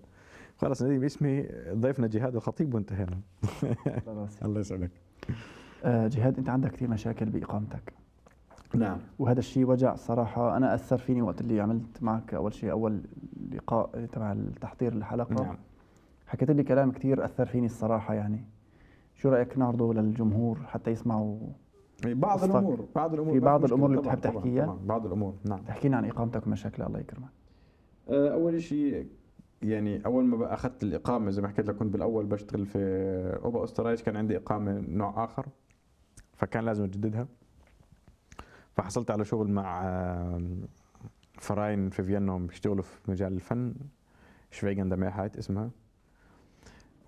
خلص نديم اسمي ضيفنا جهاد الخطيب وانتهينا. الله يسعدك.
آه، جهاد أنت عندك كثير مشاكل بإقامتك.
نعم.
وهذا الشيء وجع صراحة. أنا أثر فيني وقت اللي عملت معك أول شيء أول لقاء تبع التحضير الحلقة
نعم.
حكيت لي كلام كثير أثر فيني الصراحة يعني. شو رأيك نعرضه للجمهور حتى يسمعوا
بعض
قصتك.
الأمور بعض الأمور
في بعض. الأمور اللي بتحب تحكيها؟
بعض الأمور نعم
تحكينا عن إقامتك ومشاكلها الله يكرمك
آه، أول شيء يعني أول ما أخذت الإقامة زي ما حكيت لك كنت بالأول بشتغل في أوبا اوسترايش كان عندي إقامة نوع آخر فكان لازم أجددها فحصلت على شغل مع فراين في فيينا هم بيشتغلوا في مجال الفن شفيجن دميحايت اسمها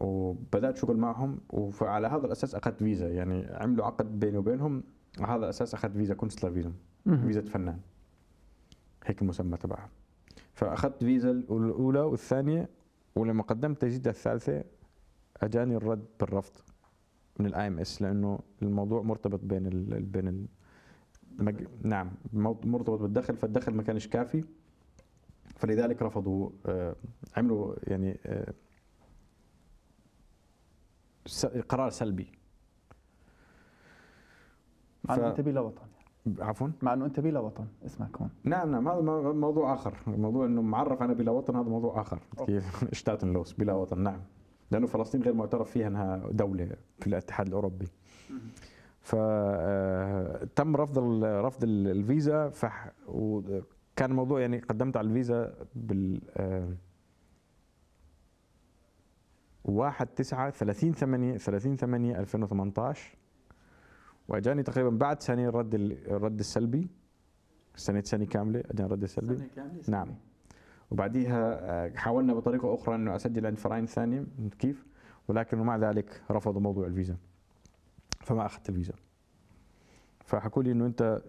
وبدأت شغل معهم وعلى هذا الأساس أخذت فيزا. يعني عملوا عقد بيني وبينهم على هذا الأساس أخذت فيزا Künstler فيزا فيزا فنان. هيك المسمى تبعها. فأخذت فيزا الأولى والثانية ولما قدمت تجديد الثالثة أجاني الرد بالرفض من ال AMS لأنه الموضوع مرتبط بين ال بين ال مج... نعم مرتبط بالدخل فالدخل ما كانش كافي فلذلك رفضوا آه، عملوا يعني آه، قرار سلبي.
مع
إنه
أنت بلا وطن.
عفوا؟
مع إنه أنت بلا وطن. اسمك هون
نعم نعم. هذا مو- موضوع آخر. موضوع إنه معرف أنا بلا وطن هذا موضوع آخر. كيف؟ اشتاتن لوس بلا وطن. نعم. لأنه فلسطين غير معترف فيها إنها دولة في الاتحاد الأوروبي. فتم رفض ال- رفض ال- الفيزا فح وكان الموضوع يعني قدمت على الفيزا بال آه، 1 9 30 8 30 8 2018 وأجاني تقريبا بعد سنة الرد ال- الرد السلبي. سنه سنة كاملة أجاني الرد السلبي نعم. وبعديها آه، حاولنا بطريقة أخرى إنه أسجل عند فراين ثانية كيف؟ ولكن مع ذلك رفضوا موضوع الفيزا. فما أخذت الفيزا. فحكوا لي إنه أنت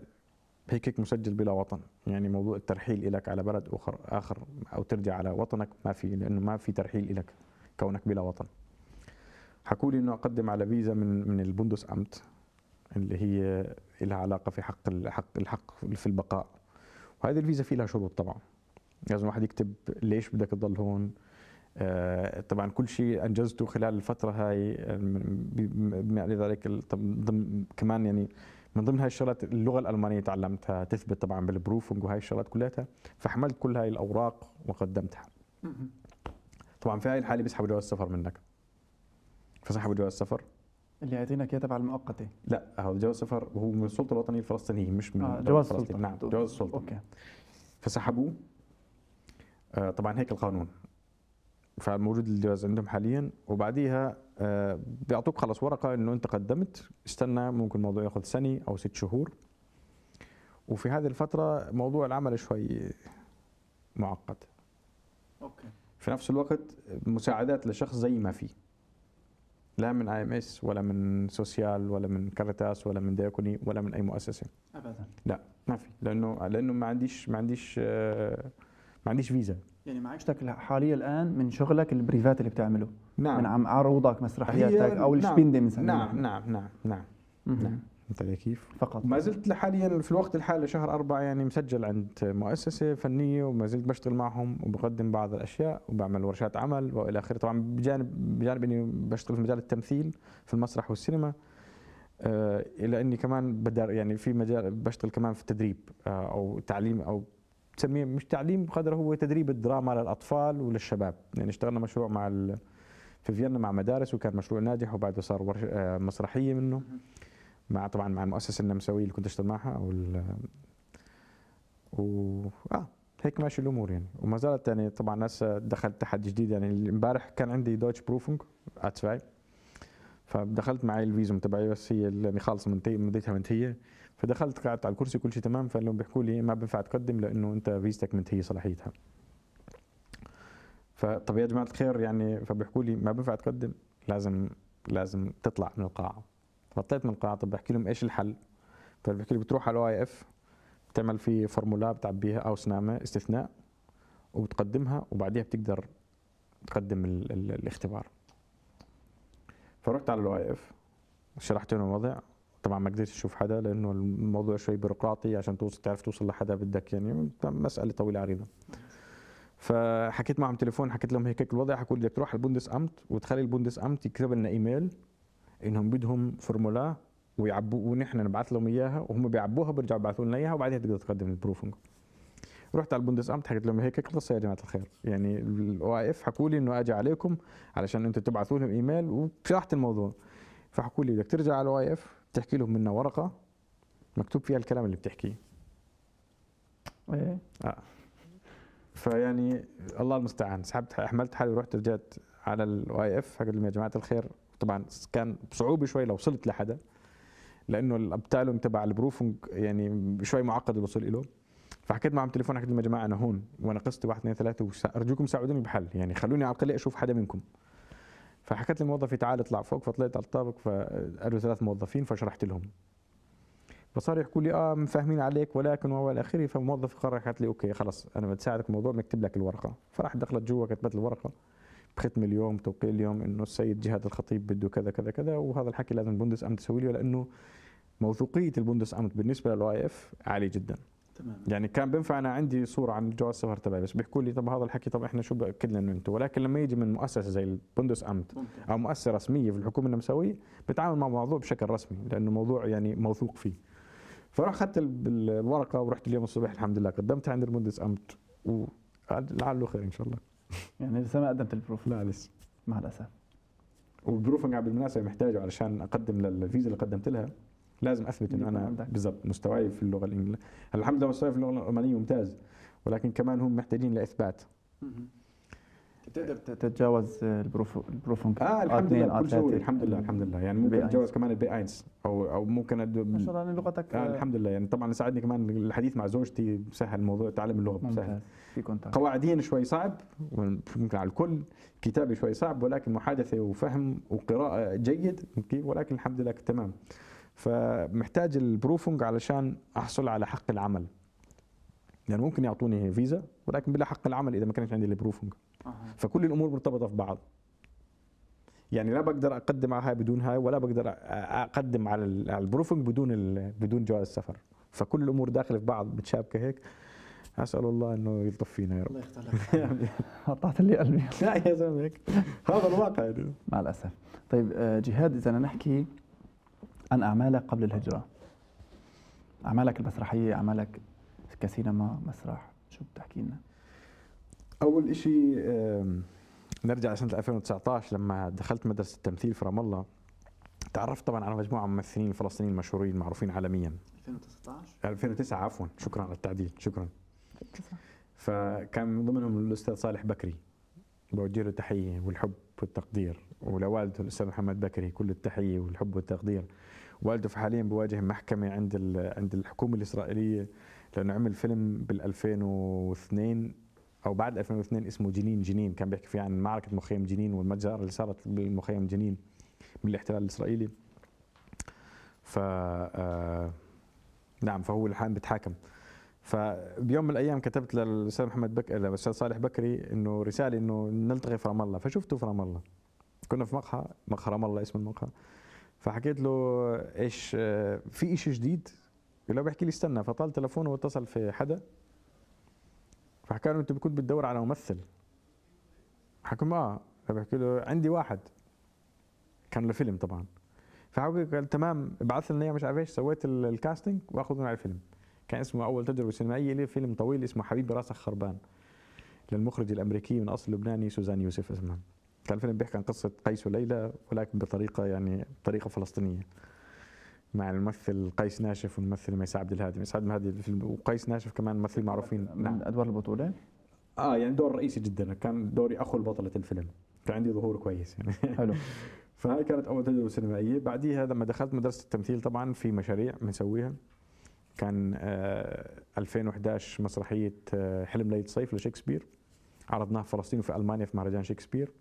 هيك هيك مسجل بلا وطن. يعني موضوع الترحيل لك على بلد اخر آخر أو ترجع على وطنك ما في لأنه ما في ترحيل لك كونك بلا وطن. حكوا لي إنه أقدم على فيزا من من ال Bundesamt اللي هي لها علاقة في حق الحق الحق في البقاء. وهذه الفيزا في لها شروط طبعا. لازم الواحد يكتب ليش بدك تضل هون. آه، طبعا كل شيء أنجزته خلال الفترة هاي آه، بما طب- ضمن كمان يعني من ضمن هاي الشغلات اللغة الألمانية تعلمتها تثبت طبعا بال Prüfung وهاي الشغلات كلها فحملت كل هاي الأوراق وقدمتها. طبعا في هاي الحاله بيسحبوا جواز السفر منك. فسحبوا جواز السفر.
اللي اعطينك اياه تبع المؤقته
لا هذا جواز سفر وهو من السلطة الوطنية الفلسطينية مش من
آه جواز. السلطة.
نعم جواز السلطة.
okay.
فسحبوه. آه، طبعا هيك القانون. فموجود الجواز عندهم حاليا. وبعديها آه، بيعطوك خلص ورقة إنه أنت قدمت. استنى ممكن الموضوع ياخذ سنة أو ست شهور. وفي هذه الفترة موضوع العمل شوي معقد.
okay.
في نفس الوقت مساعدات لشخص زي ما في لا من AMS ولا من Sozial ولا من Caritas ولا من Diakonie ولا من أي مؤسسة.
ابدا.
لا ما في. لأنه لأنه ما عنديش ما عنديش ما عنديش فيزا.
يعني معيشتك الحاليه الآن من شغلك ال privat اللي بتعمله.
نعم.
من عم عروضك مسرحياتك أو
نعم،
ال Spende بنسميها
نعم نعم نعم نعم. نعم انت علي كيف؟
فقط.
ما زلت لحاليا في الوقت الحالي شهر أربعة يعني مسجل عند مؤسسة فنية وما زلت بشتغل معهم وبقدم بعض الأشياء وبعمل ورشات عمل وإلى آخره. طبعا بجانب بجانب إني بشتغل في مجال التمثيل في المسرح والسينما آه إلى إني كمان بدر يعني في مجال بشتغل كمان في التدريب آه أو تعليم أو تسميه مش تعليم بقدر هو تدريب الدراما للأطفال وللشباب. يعني اشتغلنا مشروع مع في فيينا مع مدارس وكان مشروع ناجح وبعده صار ورش آه مسرحية منه. مع طبعا مع المؤسسة النمساويه اللي كنت أشتغل معها أو و آه هيك ماشي الأمور يعني. وما زالت يعني طبعا هسه دخلت تحدي جديد يعني. امبارح كان عندي Deutsch Prüfung A zwei فدخلت معي ال Visum تبعي بس هي اللي خالصة منتهي مدتها منتهيه فدخلت قعدت على الكرسي كل شيء تمام. فانهم بيحكوا لي ما بينفع تقدم لأنه أنت فيزتك منتهيه صلاحيتها. فطب يا جماعة الخير يعني فبيحكوا لي ما بينفع تقدم لازم لازم تطلع من القاعة. فطلعت من القاعة طب بحكي لهم إيش الحل؟ فبحكي لي بتروح على ال ÖIF بتعمل فيه Formular بتعبيها Ausnahme استثناء وبتقدمها وبعديها بتقدر تقدم ال ال الاختبار. فرحت على ال ÖIF شرحت لهم الوضع. طبعا ما قدرت أشوف حدا لأنه الموضوع شوي بيروقراطي. عشان توصل تعرف توصل لحدا بدك يعني مسألة طويلة عريضة. فحكيت معهم تليفون حكيت لهم هيك هيك الوضع حكوا لي بدك تروح على ال Bundesamt وتخلي ال Bundesamt يكتب لنا إيميل إنهم بدهم Formular ويعبوا ونحن نبعث لهم إياها وهم بيعبوها بيرجعوا يبعثوا لنا إياها وبعدين تقدر تقدم ال Prüfung رحت على ال Bundesamt حكيت لهم هيك القصة يا جماعة الخير يعني ال ÖIF حكوا لي إنه أجي عليكم علشان أنتم تبعثوا لهم إيميل وشرحت الموضوع. فحكوا لي بدك ترجع على ال ÖIF تحكي لهم منا ورقة مكتوب فيها الكلام اللي بتحكيه.
إيه.
آه. فيعني الله المستعان سحبت حملت حالي ورحت رجعت على ال ÖIF فقلت لهم يا جماعة الخير طبعا كان بصعوبه شوي لو وصلت لحدا لأنه ال Abteilung تبع ال Prüfung يعني شوي معقد الوصول له فحكيت معهم تليفون حكيت لهم يا جماعة أنا هون وأنا قصتي واحد اثنين ثلاثة ارجوكم ساعدوني بحل. يعني خلوني على الاقل أشوف حدا منكم. فحكت لي موظفة تعال اطلع فوق فطلعت على الطابق فقالوا ثلاث موظفين فشرحت لهم. فصار يحكوا لي آه فاهمين عليك ولكن وإلى آخره. فالموظف قرر حكت لي okay خلص أنا بتساعدك الموضوع بنكتب لك الورقة. فراح دخلت جوا كتبت الورقة. بختم اليوم توقيع اليوم إنه السيد جهاد الخطيب بده كذا كذا كذا وهذا الحكي لازم ال Bundesamt تسوي له لأنه موثوقية ال Bundesamt بالنسبة لل ÖIF عالية جدا.
تمام
يعني كان بينفع أنا عندي صورة عن جواز السفر تبعي بس بيحكوا لي طب هذا الحكي طب إحنا شو باكد لنا أنتم ولكن لما يجي من مؤسسة زي ال Bundesamt أو مؤسسة رسمية في الحكومة النمساويه بتعامل مع الموضوع بشكل رسمي لأنه موضوع يعني موثوق فيه. فرحت اخذت ال- الورقه ورحت اليوم الصبح الحمد لله قدمتها عند ال Bundesamt ولعله خير إن شاء الله.
يعني لسه ما قدمت ال Prüfung.
لا لسه.
مع الأسف.
وال Prüfung بالمناسبة محتاجه علشان أقدم للفيزا اللي قدمت لها. لازم
أثبت
إنه
أنا.
بالضبط مستواي في اللغة الإنجليزية. الحمد لله مستواي في اللغة الألمانية ممتاز ولكن كمان هم محتاجين لإثبات.
تقدر تتجاوز ال Prüf
ال Prüfung
آه الحمد
لله كل شيء
ثلاثة.
الحمد لله الحمد لله. يعني ممكن اتجاوز كمان ال B eins أو أو ممكن أد...
ما شاء الله لغتك
آه الحمد لله. يعني طبعا ساعدني كمان الحديث مع زوجتي سهل الموضوع تعلم اللغة سهل.
في Kontakt
قواعديا شوي صعب ممكن على الكل. كتابه شوي صعب ولكن محادثة وفهم وقراءة جيد ولكن الحمد لله تمام. فمحتاج ال Prüfung علشان أحصل على حق العمل. يعني ممكن يعطوني فيزا ولكن بلا حق العمل إذا ما كانش عندي ال Prüfung فكل الأمور مرتبطة في بعض. يعني لا بقدر أقدم على هاي بدون هاي ولا بقدر أقدم على ال- على ال Prüfung بدون ال- بدون جواز سفر فكل الأمور داخلة في بعض متشابكة هيك. أسأل الله إنه يلطف فينا يا رب.
الله يلطف. قطعت لي قلبي.
لا يا زلمة هيك. هذا الواقع يعني.
مع الأسف. طيب آه، جهاد إذا بدنا نحكي عن أعمالك قبل الهجرة. أعمالك المسرحية أعمالك كسينما مسرح شو بتحكي لنا؟
أول شيء نرجع لسنة 2019 لما دخلت مدرسة التمثيل في رام الله. تعرفت طبعا على مجموعة من الممثلين الفلسطينيين المشهورين معروفين عالميا.
2019
2009 عفوا. شكرا على التعديل. شكرا. فكان من ضمنهم الأستاذ صالح بكري. بوجه له تحية والحب والتقدير. ولوالده الأستاذ محمد بكري كل التحية والحب والتقدير. والده حاليا بواجه محكمة عند عند الحكومة الإسرائيلية لأنه عمل فيلم بال 2002 أو بعد 2002 اسمه جنين جنين كان بيحكي فيه عن معركة مخيم جنين والمجزرة اللي صارت بالمخيم جنين من الاحتلال الإسرائيلي. ف آه، نعم فهو الحين بيتحاكم. فبيوم من الأيام كتبت للأستاذ محمد بك للأستاذ صالح بكري إنه رسالة إنه نلتقي في رام الله. فشفته في رام الله. كنا في مقهى مقهى رام الله اسم المقهى. فحكيت له إيش آه، في شيء جديد؟ قال له بحكي لي استنى. فطال تلفونه واتصل في حدا. فحكى له أنت كنت بتدور على ممثل. حكى له آه فبحكي له عندي واحد. كان له فيلم طبعا. فحكى قال تمام ابعث لنا إياه مش عارف إيش سويت ال- الكاستنج وآخذ على الفيلم. كان اسمه أول تجربة سينمائية لي فيلم طويل اسمه حبيبي راسك خربان. للمخرج الأمريكي من أصل لبناني سوزان يوسف اسمها كان الفيلم بيحكي عن قصة قيس وليلى ولكن بطريقة يعني طريقه فلسطينية. مع الممثل قيس ناشف والممثل ميساء عبد الهادي. ميساء عبد الهادي وقيس ناشف كمان ممثلين معروفين.
من
نعم.
أدوار البطولة؟
آه يعني دور رئيسي جدا. كان دوري اخو لبطلة الفيلم. كان عندي ظهور كويس يعني.
حلو.
فهاي كانت أول تجربة سينمائية. بعديها لما دخلت مدرسة التمثيل طبعا في مشاريع بنسويها كان آه 2011 مسرحية آه حلم ليلة صيف لشكسبير. عرضناها في فلسطين وفي ألمانيا في مهرجان شكسبير.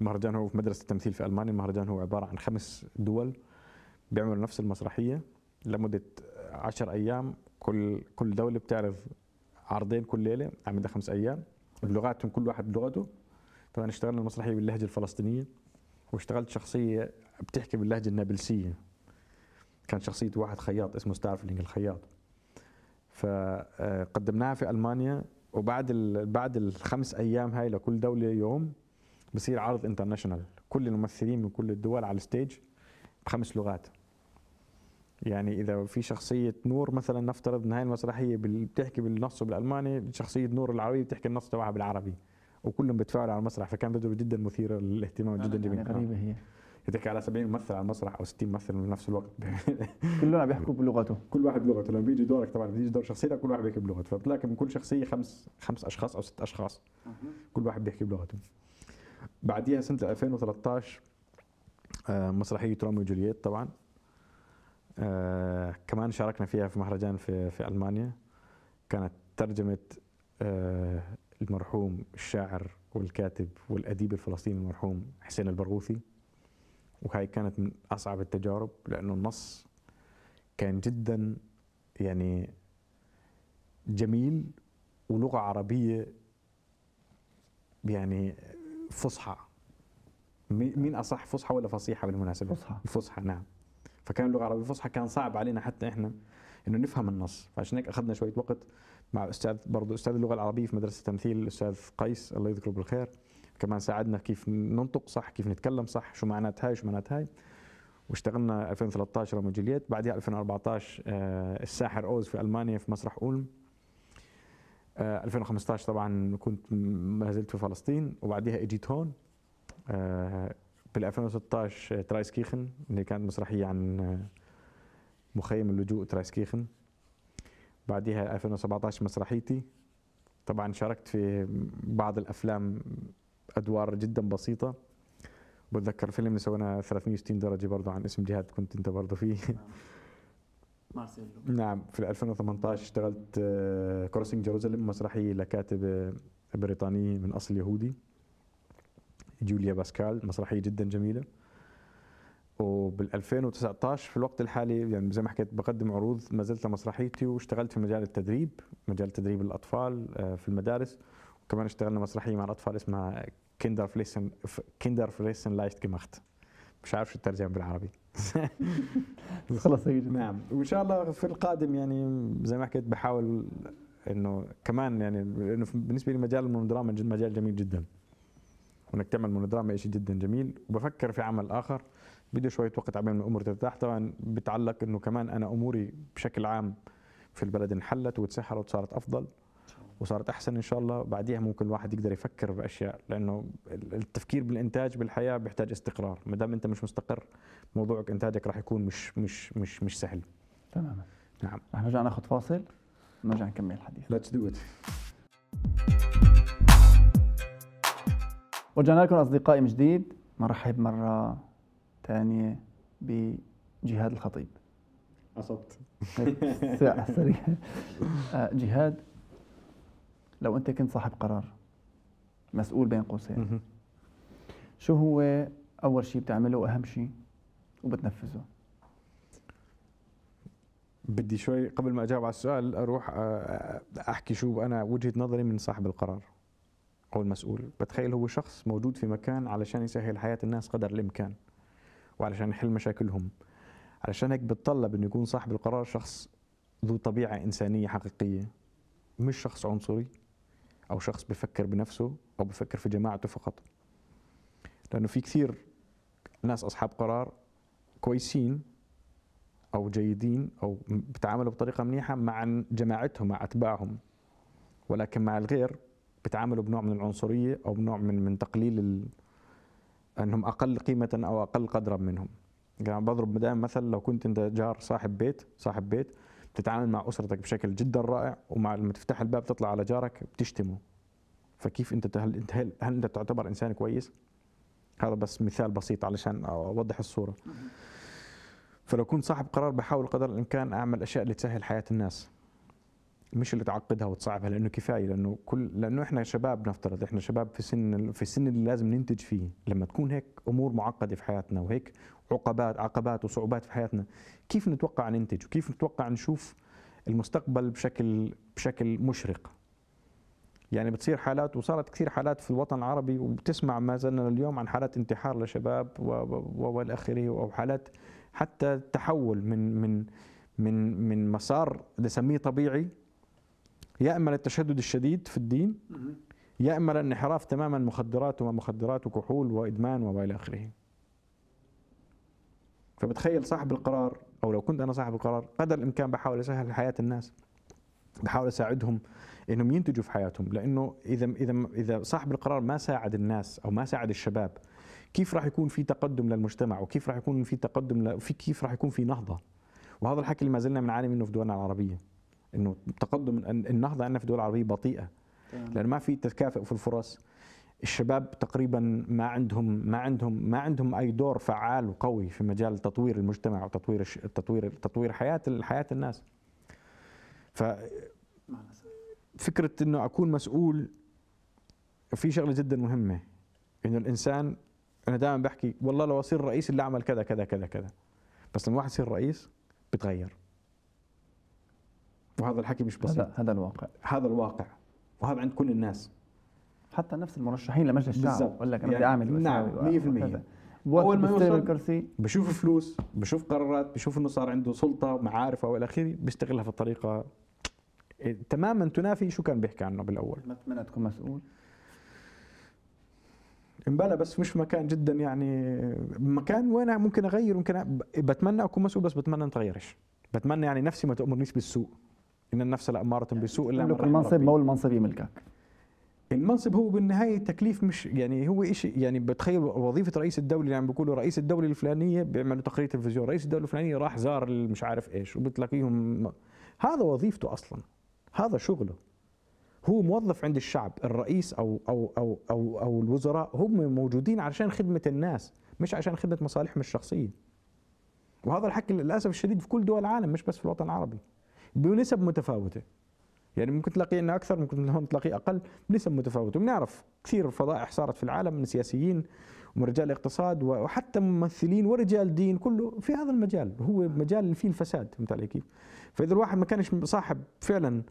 المهرجان هو في مدرسة التمثيل في ألمانيا. المهرجان هو عبارة عن خمس دول. بيعملوا نفس المسرحية لمدة 10 أيام. كل كل دولة بتعرض عرضين كل ليلة مدى خمس أيام. بلغاتهم كل واحد بلغته. طبعا اشتغلنا المسرحية باللهجة الفلسطينية واشتغلت شخصية بتحكي باللهجة النابلسية. كان شخصية واحد خياط اسمه ستارفلينج الخياط. فقدمناها في ألمانيا وبعد. بعد الخمس أيام هاي لكل دولة يوم بصير عرض international كل الممثلين من كل الدول على ال stage بخمس لغات. يعني إذا في شخصية نور مثلا نفترض ان هاي المسرحية بتحكي بالنص بالألماني شخصية نور العربيه بتحكي النص تبعها بالعربي وكلهم بتفاعلوا على المسرح فكان تجربه جدا مثيره للاهتمام جدا
يعني
جميل.
غريبة هي.
تحكي على 70 ممثل على المسرح أو 60 ممثل في نفس الوقت.
كلنا بيحكوا بلغته.
كل واحد بلغته لما بيجي دورك طبعا بيجي دور شخصيتك كل واحد بيحكي بلغته فبتلاقي من كل شخصية خمس خمس أشخاص أو ست أشخاص كل واحد بيحكي بلغته. بعديها سنة 2013 آه، مسرحية روميو وجولييت طبعا. آه، كمان شاركنا فيها في مهرجان في في ألمانيا كانت ترجمة آه، المرحوم الشاعر والكاتب والأديب الفلسطيني المرحوم حسين البرغوثي وهي كانت من أصعب التجارب لأنه النص كان جدا يعني جميل ولغة عربية يعني فصحى مي- مين أصح فصحى ولا فصيحة بالمناسبة؟
فصحى.
فصحى نعم فكان اللغة العربية فصحى كان صعب علينا حتى إحنا إنه نفهم النص. فعشان هيك أخذنا شوية وقت مع أستاذ برضه أستاذ اللغة العربية في مدرسة التمثيل الأستاذ قيس الله يذكره بالخير. كمان ساعدنا كيف ننطق صح كيف نتكلم صح شو معنات هاي شو معنات هاي. واشتغلنا 2013 روميو جولييت بعدها 2014 آه، الساحر أوز في ألمانيا في مسرح أولم. آه، 2015 طبعا كنت ما زلت في فلسطين وبعدها إجيت هون. آه، بال 2016 Traiskirchen اللي كانت مسرحية عن آه، مخيم اللجوء Traiskirchen بعدها 2017 مسرحيتي. طبعا شاركت في بعض الأفلام أدوار جدا بسيطة. بتذكر فيلم اللي سوينا 360 درجة برضه عن اسم جهاد كنت أنت برضه فيه.
مارسيلو.
نعم. في 2018 اشتغلت Crossing Jerusalem مسرحية لكاتب آه، بريطاني من أصل يهودي. جوليا باسكال مسرحية جدا جميلة. وبال 2019 في الوقت الحالي يعني زي ما حكيت بقدم عروض ما زلت مسرحيتي واشتغلت في مجال التدريب مجال تدريب الأطفال آه، في المدارس. وكمان اشتغلنا مسرحية مع الأطفال اسمها Kinderfressen Kinderfressen leicht gemacht مش عارف شو الترجمة بالعربي.
خلص هيك
نعم. وإن شاء الله في القادم يعني زي ما حكيت بحاول إنه كمان يعني بالنسبة لي مجال المونودراما مجال جميل جدا. وانك تعمل مونودراما شيء جدا جميل. وبفكر في عمل آخر. بده شوية وقت عبين ما الأمور ترتاح. طبعا بتعلق إنه كمان أنا أموري بشكل عام في البلد انحلت وتسهلت وصارت أفضل وصارت أحسن إن شاء الله. بعديها ممكن الواحد يقدر يفكر بأشياء لأنه التفكير بالإنتاج بالحياة بيحتاج استقرار. ما دام أنت مش مستقر موضوعك إنتاجك راح يكون مش مش مش مش سهل.
تماما.
نعم.
رح نرجع ناخذ فاصل ونرجع نكمل الحديث.
let's do it
ورجعنا لكم أصدقائي من جديد. مرحب مرة ثانية بجهاد الخطيب.
أصبت.
هيك سريع. سريع آه، جهاد لو أنت كنت صاحب قرار مسؤول بين قوسين شو هو أول شيء بتعمله وأهم شيء وبتنفذه؟
بدي شوي قبل ما أجاوب على السؤال أروح آه، أحكي شو أنا وجهة نظري من صاحب القرار. أو المسؤول بتخيل هو شخص موجود في مكان علشان يسهل حياة الناس قدر الإمكان وعلشان يحل مشاكلهم. علشان هيك بتطلب إنه يكون صاحب القرار شخص ذو طبيعة إنسانية حقيقية مش شخص عنصري أو شخص بفكر بنفسه أو بفكر في جماعته فقط. لأنه في كثير ناس أصحاب قرار كويسين أو جيدين أو بتعاملوا بطريقة منيحة مع جماعتهم مع أتباعهم ولكن مع الغير بتعاملوا بنوع من العنصرية أو بنوع من من تقليل ال... أنهم أقل قيمة أو أقل قدرا منهم. يعني بضرب دائما مثل لو كنت أنت جار صاحب بيت صاحب بيت بتتعامل مع أسرتك بشكل جدا رائع ومع لما تفتح الباب تطلع على جارك بتشتمه. فكيف أنت هل أنت هل, هل أنت تعتبر إنسان كويس؟ هذا بس مثال بسيط علشان أوضح الصورة. فلو كنت صاحب قرار بحاول قدر الإمكان أعمل أشياء اللي تسهل حياة الناس. مش اللي تعقدها وتصعبها لأنه كفاية لأنه كل لأنه إحنا شباب نفترض إحنا شباب في سن في السن اللي لازم ننتج فيه. لما تكون هيك أمور معقدة في حياتنا وهيك عقبات عقبات وصعوبات في حياتنا كيف نتوقع ننتج؟ وكيف نتوقع نشوف المستقبل بشكل بشكل مشرق؟ يعني بتصير حالات وصارت كثير حالات في الوطن العربي وبتسمع ما زلنا اليوم عن حالات انتحار لشباب وإلى آخره أو حالات حتى تحول من من من من مسار نسميه طبيعي يا اما للتشدد الشديد في الدين يا اما للانحراف تماما مخدرات وما مخدرات وكحول وإدمان والى آخره. فبتخيل صاحب القرار أو لو كنت أنا صاحب القرار قدر الإمكان بحاول اسهل حياة الناس بحاول اساعدهم إنهم ينتجوا في حياتهم لأنه إذا إذا إذا صاحب القرار ما ساعد الناس أو ما ساعد الشباب كيف راح يكون في تقدم للمجتمع وكيف راح يكون في تقدم. في كيف راح يكون في نهضة وهذا الحكي اللي ما زلنا بنعاني منه في دولنا العربية إنه تقدم النهضة عندنا في الدول العربية بطيئة. لأنه ما في تكافؤ في الفرص. الشباب تقريبا ما عندهم ما عندهم ما عندهم أي دور فعال وقوي في مجال تطوير المجتمع وتطوير تطوير تطوير حياة حياة الناس. ف فكرة إنه أكون مسؤول في شغلة جدا مهمة. إنه الانسان أنا دائما بحكي والله لو أصير رئيس اللي أعمل كذا كذا كذا كذا. بس لما واحد يصير رئيس بتغير. وهذا الحكي مش بسيط.
هذا هذا الواقع.
هذا الواقع. وهذا عند كل الناس.
حتى نفس المرشحين لمجلس الشعب. بقول لك أنا
يعني
بدي أعمل
نعم 100%
وقت
أول ما يوصل-
الكرسي.
بشوف فلوس بشوف قرارات بشوف إنه صار عنده سلطة ومعارف أو إلى آخره بيستغلها في الطريقة. إيه، تماما تنافي. شو كان بيحكي عنه بالأول؟
ما تتمنى تكون مسؤول.
امبلا بس مش مكان جدا يعني مكان وين ممكن أغير ممكن أ- بتمنى أكون مسؤول بس بتمنى ما اتغيرش بتمنى يعني نفسي ما تأمرنيش بالسوء. إن النفس لاماره بالسوء
إلا
رحم
المنصب. ما هو المنصب يملكك.
المنصب هو بالنهاية تكليف مش يعني هو شيء يعني بتخيل وظيفة رئيس الدولة يعني بيقولوا رئيس الدولة الفلانية بيعملوا تقرير تلفزيون رئيس الدولة الفلانية راح زار مش عارف إيش وبتلاقيهم هذا وظيفته أصلا. هذا شغله. هو موظف عند الشعب الرئيس أو أو أو أو, أو الوزراء هم موجودين عشان خدمة الناس مش عشان خدمة مصالحهم الشخصية. وهذا الحكي للأسف الشديد في كل دول العالم مش بس في الوطن العربي. بنسب متفاوتة. يعني ممكن تلاقيه إنه أكثر ممكن هون تلاقيه أقل بنسب متفاوتة. وبنعرف كثير فضائح صارت في العالم من سياسيين ومن رجال اقتصاد وحتى ممثلين ورجال دين كله في هذا المجال. هو مجال اللي فيه الفساد فهمت علي كيف؟ فإذا الواحد ما كانش صاحب فعلا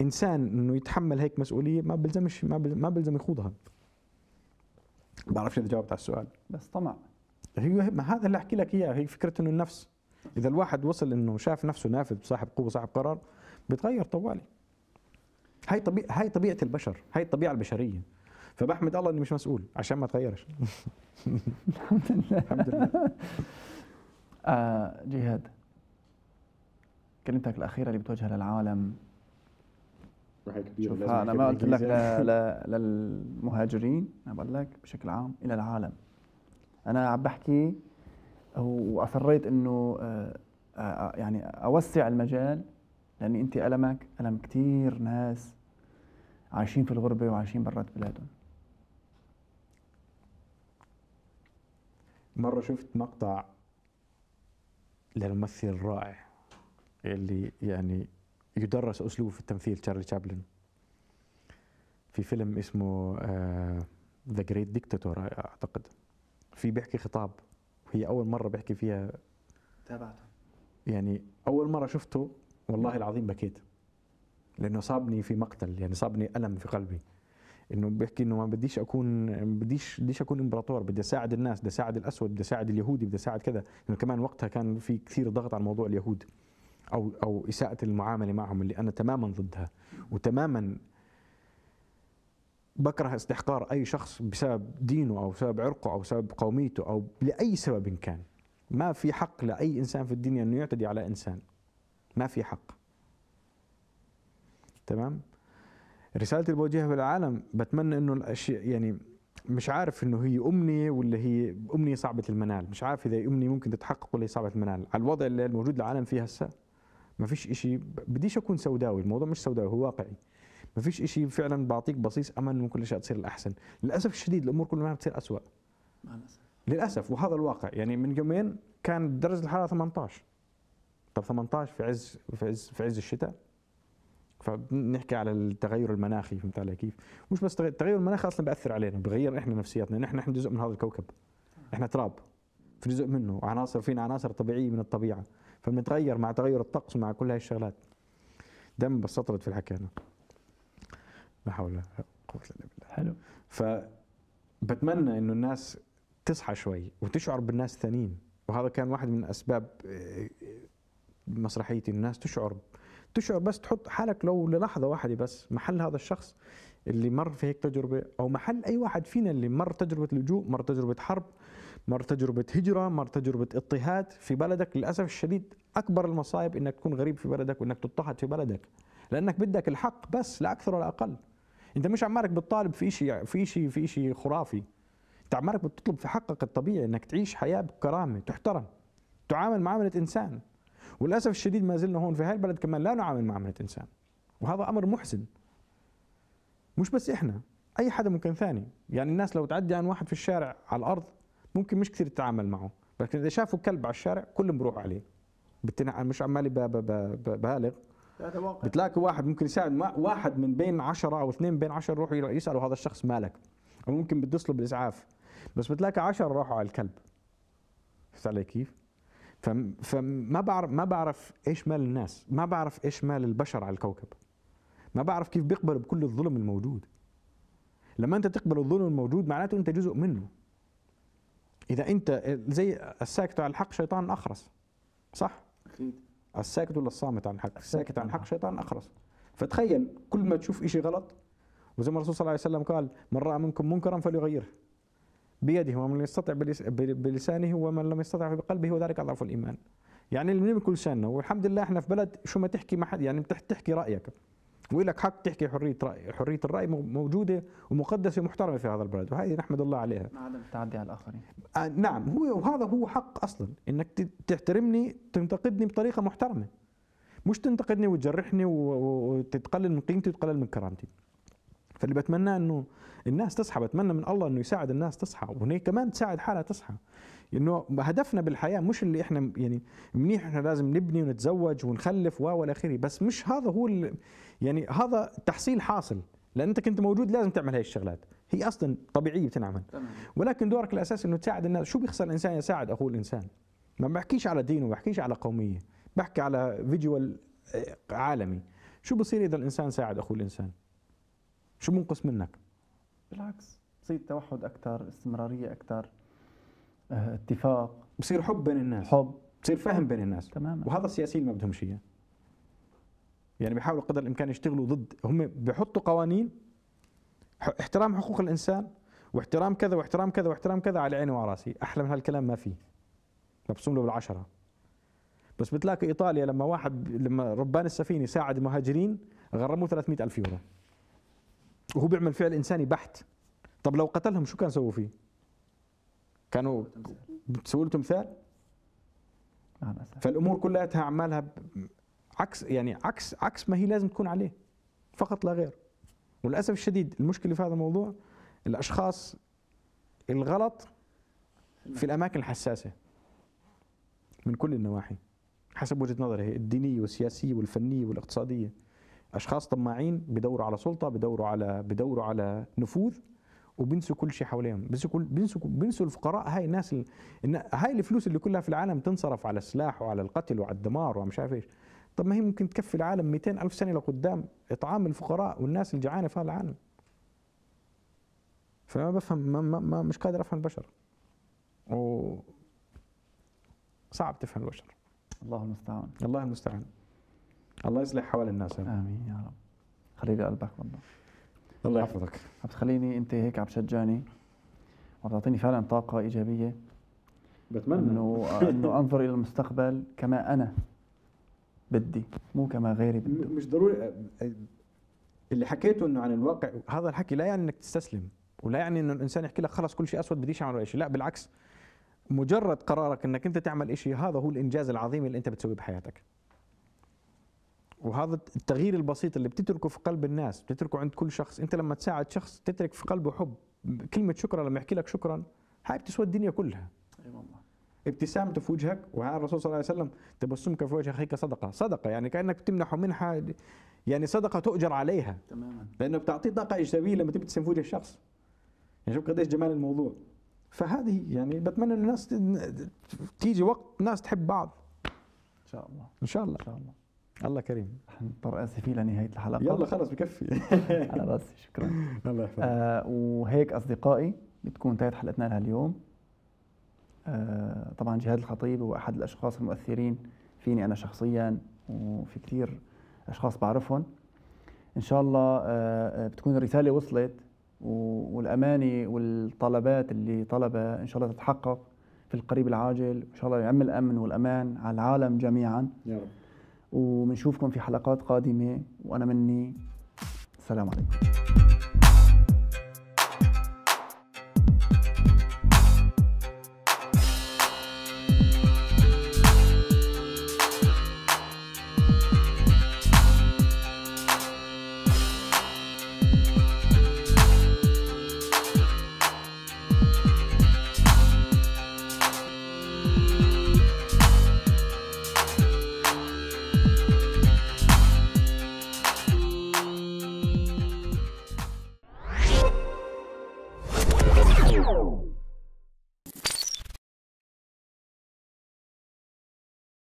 إنسان إنه يتحمل هيك مسؤولية ما بلزمش ما ما بلزم يخوضها. بعرفش اذا جاوبت على السؤال.
بس طمع.
هي ما هذا اللي أحكي لك إياه هي فكرة إنه النفس إذا الواحد وصل إنه شاف نفسه نافذ صاحب قوة صاحب قرار بتغير طوالي. هاي طبيعه هاي طبيعة البشر هاي الطبيعة البشرية. فبحمد الله إني مش مسؤول عشان ما تغيرش. الحمد لله.
آه جهاد. كلمتك الأخيرة اللي بتوجهها للعالم. شوف أنا ما قلت لك للمهاجرين أنا بقول لك بشكل عام إلى العالم. أنا عم بحكي وأصريت إنه آه، آه، يعني أوسع المجال لأن أنت ألمك ألم كتير ناس عايشين في الغربة وعايشين برات بلادهم.
مرة شفت مقطع للممثل الرائع اللي يعني يدرس أسلوبه في التمثيل تشارلي تشابلن في فيلم اسمه ذا جريت ديكتاتور أعتقد. في بيحكي خطاب. هي أول مرة بيحكي فيها.
تابعته.
يعني أول مرة شفته والله العظيم بكيت. لأنه صابني في مقتل يعني صابني ألم في قلبي. إنه بيحكي إنه ما بديش أكون بديش بديش أكون إمبراطور بدي أساعد الناس بدي أساعد الأسود بدي أساعد اليهودي بدي أساعد كذا. لأنه كمان وقتها كان في كثير ضغط على موضوع اليهود أو أو إساءة المعاملة معهم اللي أنا تماما ضدها. وتماما بكره استحقار أي شخص بسبب دينه أو بسبب عرقه أو بسبب قوميته أو لأي سبب كان. ما في حق لأي إنسان في الدنيا أنه يعتدي على إنسان. ما في حق. تمام؟ رسالتي اللي بوجهها للعالم بتمنى إنه الأشياء يعني مش عارف إنه هي أمنية ولا هي أمنية صعبة المنال. مش عارف إذا أمنية ممكن تتحقق ولا هي صعبة المنال. على الوضع اللي الموجود العالم فيه هسه ما فيش إشي بديش أكون سوداوي الموضوع مش سوداوي هو واقعي. ما فيش إشي فعلا بعطيك بصيص امل انه كل الاشياء تصير الأحسن. للأسف الشديد الأمور كل ما بتصير اسوء للأسف وهذا الواقع. يعني من يومين كان درجة الحرارة 18 طب 18 في عز في عز في عز الشتاء؟ فبنحكي على التغير المناخي فهمت علي كيف؟ مش بس تغير- التغير المناخي أصلا بيأثر علينا بغير إحنا نفسياتنا. نحن نحن جزء من هذا الكوكب. إحنا تراب في جزء منه. عناصر فينا عناصر طبيعية من الطبيعة. فبنتغير مع تغير الطقس ومع كل هاي الشغلات. دائما بستطرد في الحكي أنا. لا حول ولا قوة إلا بالله.
حلو.
فبتمنى إنه الناس تصحى شوي وتشعر بالناس الثانيين وهذا كان واحد من أسباب آه، مسرحيتي الناس تشعر تشعر بس تحط حالك لو للحظة واحدة بس محل هذا الشخص اللي مر في هيك تجربة أو محل أي واحد فينا اللي مر تجربة لجوء مر تجربة حرب مر تجربة هجرة مر تجربة اضطهاد. في بلدك للأسف الشديد أكبر المصايب إنك تكون غريب في بلدك وإنك تضطهد في بلدك. لأنك بدك الحق بس لا أكثر ولا أقل. انت مش عمالك بتطالب في شيء في شيء في شيء خرافي. انت عمالك بتطلب في حقك الطبيعي انك تعيش حياة بكرامة تحترم تعامل معامله إنسان. وللأسف الشديد ما زلنا هون في هاي البلد كمان لا نعامل معامله إنسان. وهذا أمر محزن. مش بس إحنا أي حدا ممكن ثاني. يعني الناس لو تعدي عن واحد في الشارع على الأرض ممكن مش كثير تتعامل معه. لكن إذا شافوا كلب على الشارع كلهم بروح عليه. بتنع... مش عمالي ب- بتلاقي واحد ممكن يساعد واحد من بين عشرة أو اثنين بين عشرة يروحوا يسألوا هذا الشخص مالك. أو ممكن بتصلوا بالإسعاف. بس بتلاقي عشرة راحوا على الكلب. فهمت علي كيف؟ فم- فما بعرف ما بعرف إيش مال الناس. ما بعرف إيش مال البشر على الكوكب. ما بعرف كيف بيقبلوا بكل الظلم الموجود. لما أنت تقبل الظلم الموجود معناته أنت جزء منه. إذا أنت زي الساكت عن الحق شيطان أخرس. صح؟
أكيد.
الساكت ولا الصامت عن الحق الساكت عن الحق شيطان اخرس فتخيل كل ما تشوف إشي غلط وزي ما الرسول صلى الله عليه وسلم قال من رأى منكم منكرا فليغيره. بيده ومن لم يستطع بلس- بل- بلسانه ومن لم يستطع بقلبه وذلك أضعف الإيمان. يعني اللي بكل لساننا والحمد لله إحنا في بلد شو ما تحكي ما حد يعني بتح- تحكي رايك ولك حق تحكي حرية رأي حرية الرأي مو- موجودة ومقدسة ومحترمة في هذا البلد. وهذه نحمد الله عليها.
مع عدم التعدي على الآخرين.
آه نعم هو وهذا هو حق أصلا إنك تحترمني تنتقدني بطريقة محترمة. مش تنتقدني وتجرحني وتتقلل من قيمتي وتقلل من كرامتي. فاللي بتمناه إنه الناس تصحى بتمنى من الله إنه يساعد الناس تصحى. وهي كمان تساعد حالها تصحى. إنه هدفنا بالحياة مش اللي إحنا يعني منيح إحنا لازم نبني ونتزوج ونخلف و والى اخره بس مش هذا هو يعني هذا تحصيل حاصل لأن أنت كنت موجود لازم تعمل هاي الشغلات. هي أصلا طبيعية بتنعمل. ولكن دورك الأساسي إنه تساعد الناس. شو بيخسر الإنسان يساعد أخوه الإنسان؟ ما بحكيش على دين وما بحكيش على قومية. بحكي على فيجوال عالمي. شو بصير إذا الإنسان ساعد أخوه الإنسان؟ شو بنقص منك؟
بالعكس بصير توحد أكثر استمرارية أكثر آه اتفاق.
بصير حب بين الناس.
حب.
بصير فهم بين الناس.
تماما.
وهذا السياسيين ما بدهم شيء. يعني بيحاولوا قدر الإمكان يشتغلوا ضد هم بيحطوا قوانين احترام حقوق الإنسان واحترام كذا واحترام كذا واحترام كذا على عيني وعلى رأسي أحلى من هالكلام ما في مبسوم له بالعشرة. بس بتلاقي إيطاليا لما واحد لما ربان السفينه ساعد المهاجرين غرموه 300 ألف يورو. وهو بيعمل فعل إنساني بحت. طب لو قتلهم شو كان سووا فيه؟ كانوا بتسووا له تمثال؟ فالأمور كلها عمالها عكس يعني عكس عكس ما هي لازم تكون عليه فقط لا غير. وللأسف الشديد المشكلة في هذا الموضوع الأشخاص الغلط في الأماكن الحساسة من كل النواحي حسب وجهة نظري الدينية والسياسية والفنية والاقتصادية. أشخاص طماعين بدوروا على سلطة بدوروا على بدوروا على نفوذ وبنسوا كل شيء حواليهم. بنسوا كل بنسوا بنسوا الفقراء. هاي الناس ال- هاي الفلوس اللي كلها في العالم تنصرف على السلاح وعلى القتل وعلى الدمار ومش عارف إيش. طب ما هي ممكن تكفي العالم 200 ألف سنة لقدام إطعام الفقراء والناس الجعانة في هذا العالم. فما بفهم ما ما ما مش قادر أفهم البشر. و صعب تفهم البشر.
الله المستعان.
الله المستعان. الله يصلح حوال الناس. يا رب.
آمين يا رب. خلي لي قلبك والله.
الله يحفظك.
عم تخليني أنت هيك عم تشجعني. وعم تعطيني فعلا طاقة إيجابية.
بتمنى.
إنه إنه أنظر إلى المستقبل كما أنا. بدي مو كما غيري بده.
مش ضروري اللي حكيته إنه عن الواقع هذا الحكي لا يعني إنك تستسلم ولا يعني إنه الإنسان يحكي لك خلص كل شيء أسود بديش أعمل ولا شيء لا بالعكس. مجرد قرارك إنك أنت تعمل شيء هذا هو الإنجاز العظيم اللي أنت بتسويه بحياتك. وهذا التغيير البسيط اللي بتتركه في قلب الناس بتتركه عند كل شخص. أنت لما تساعد شخص تترك في قلبه حب كلمة شكرا لما يحكي لك شكرا هاي بتسوى الدنيا كلها.
أي والله.
ابتسامته في وجهك وهذا الرسول صلى الله عليه وسلم تبسمك في وجه أخيك صدقة. صدقة يعني كأنك تمنحه منحه يعني صدقة تؤجر عليها.
تماما.
لأنه بتعطيه طاقة إيجابية لما تبتسم في وجه الشخص. يعني شوف قديش جمال الموضوع. فهذه يعني بتمنى ان الناس تيجي وقت ناس تحب بعض.
إن شاء الله.
إن شاء الله.
إن شاء الله.
الله كريم.
نضطر اسفين لنهايه الحلقة.
يلا خلص بكفي.
على رأسي شكرا.
الله يحفظك.
آه وهيك أصدقائي بتكون انتهت حلقتنا لهاليوم. طبعا جهاد الخطيب هو أحد الأشخاص المؤثرين فيني أنا شخصيا وفي كثير أشخاص بعرفهم. إن شاء الله آه آه، بتكون الرسالة وصلت والاماني والطلبات اللي طلبها إن شاء الله تتحقق في القريب العاجل. إن شاء الله يعم الأمن والأمان على العالم جميعا.
يا رب.
وبنشوفكم في حلقات قادمة وأنا مني السلام عليكم.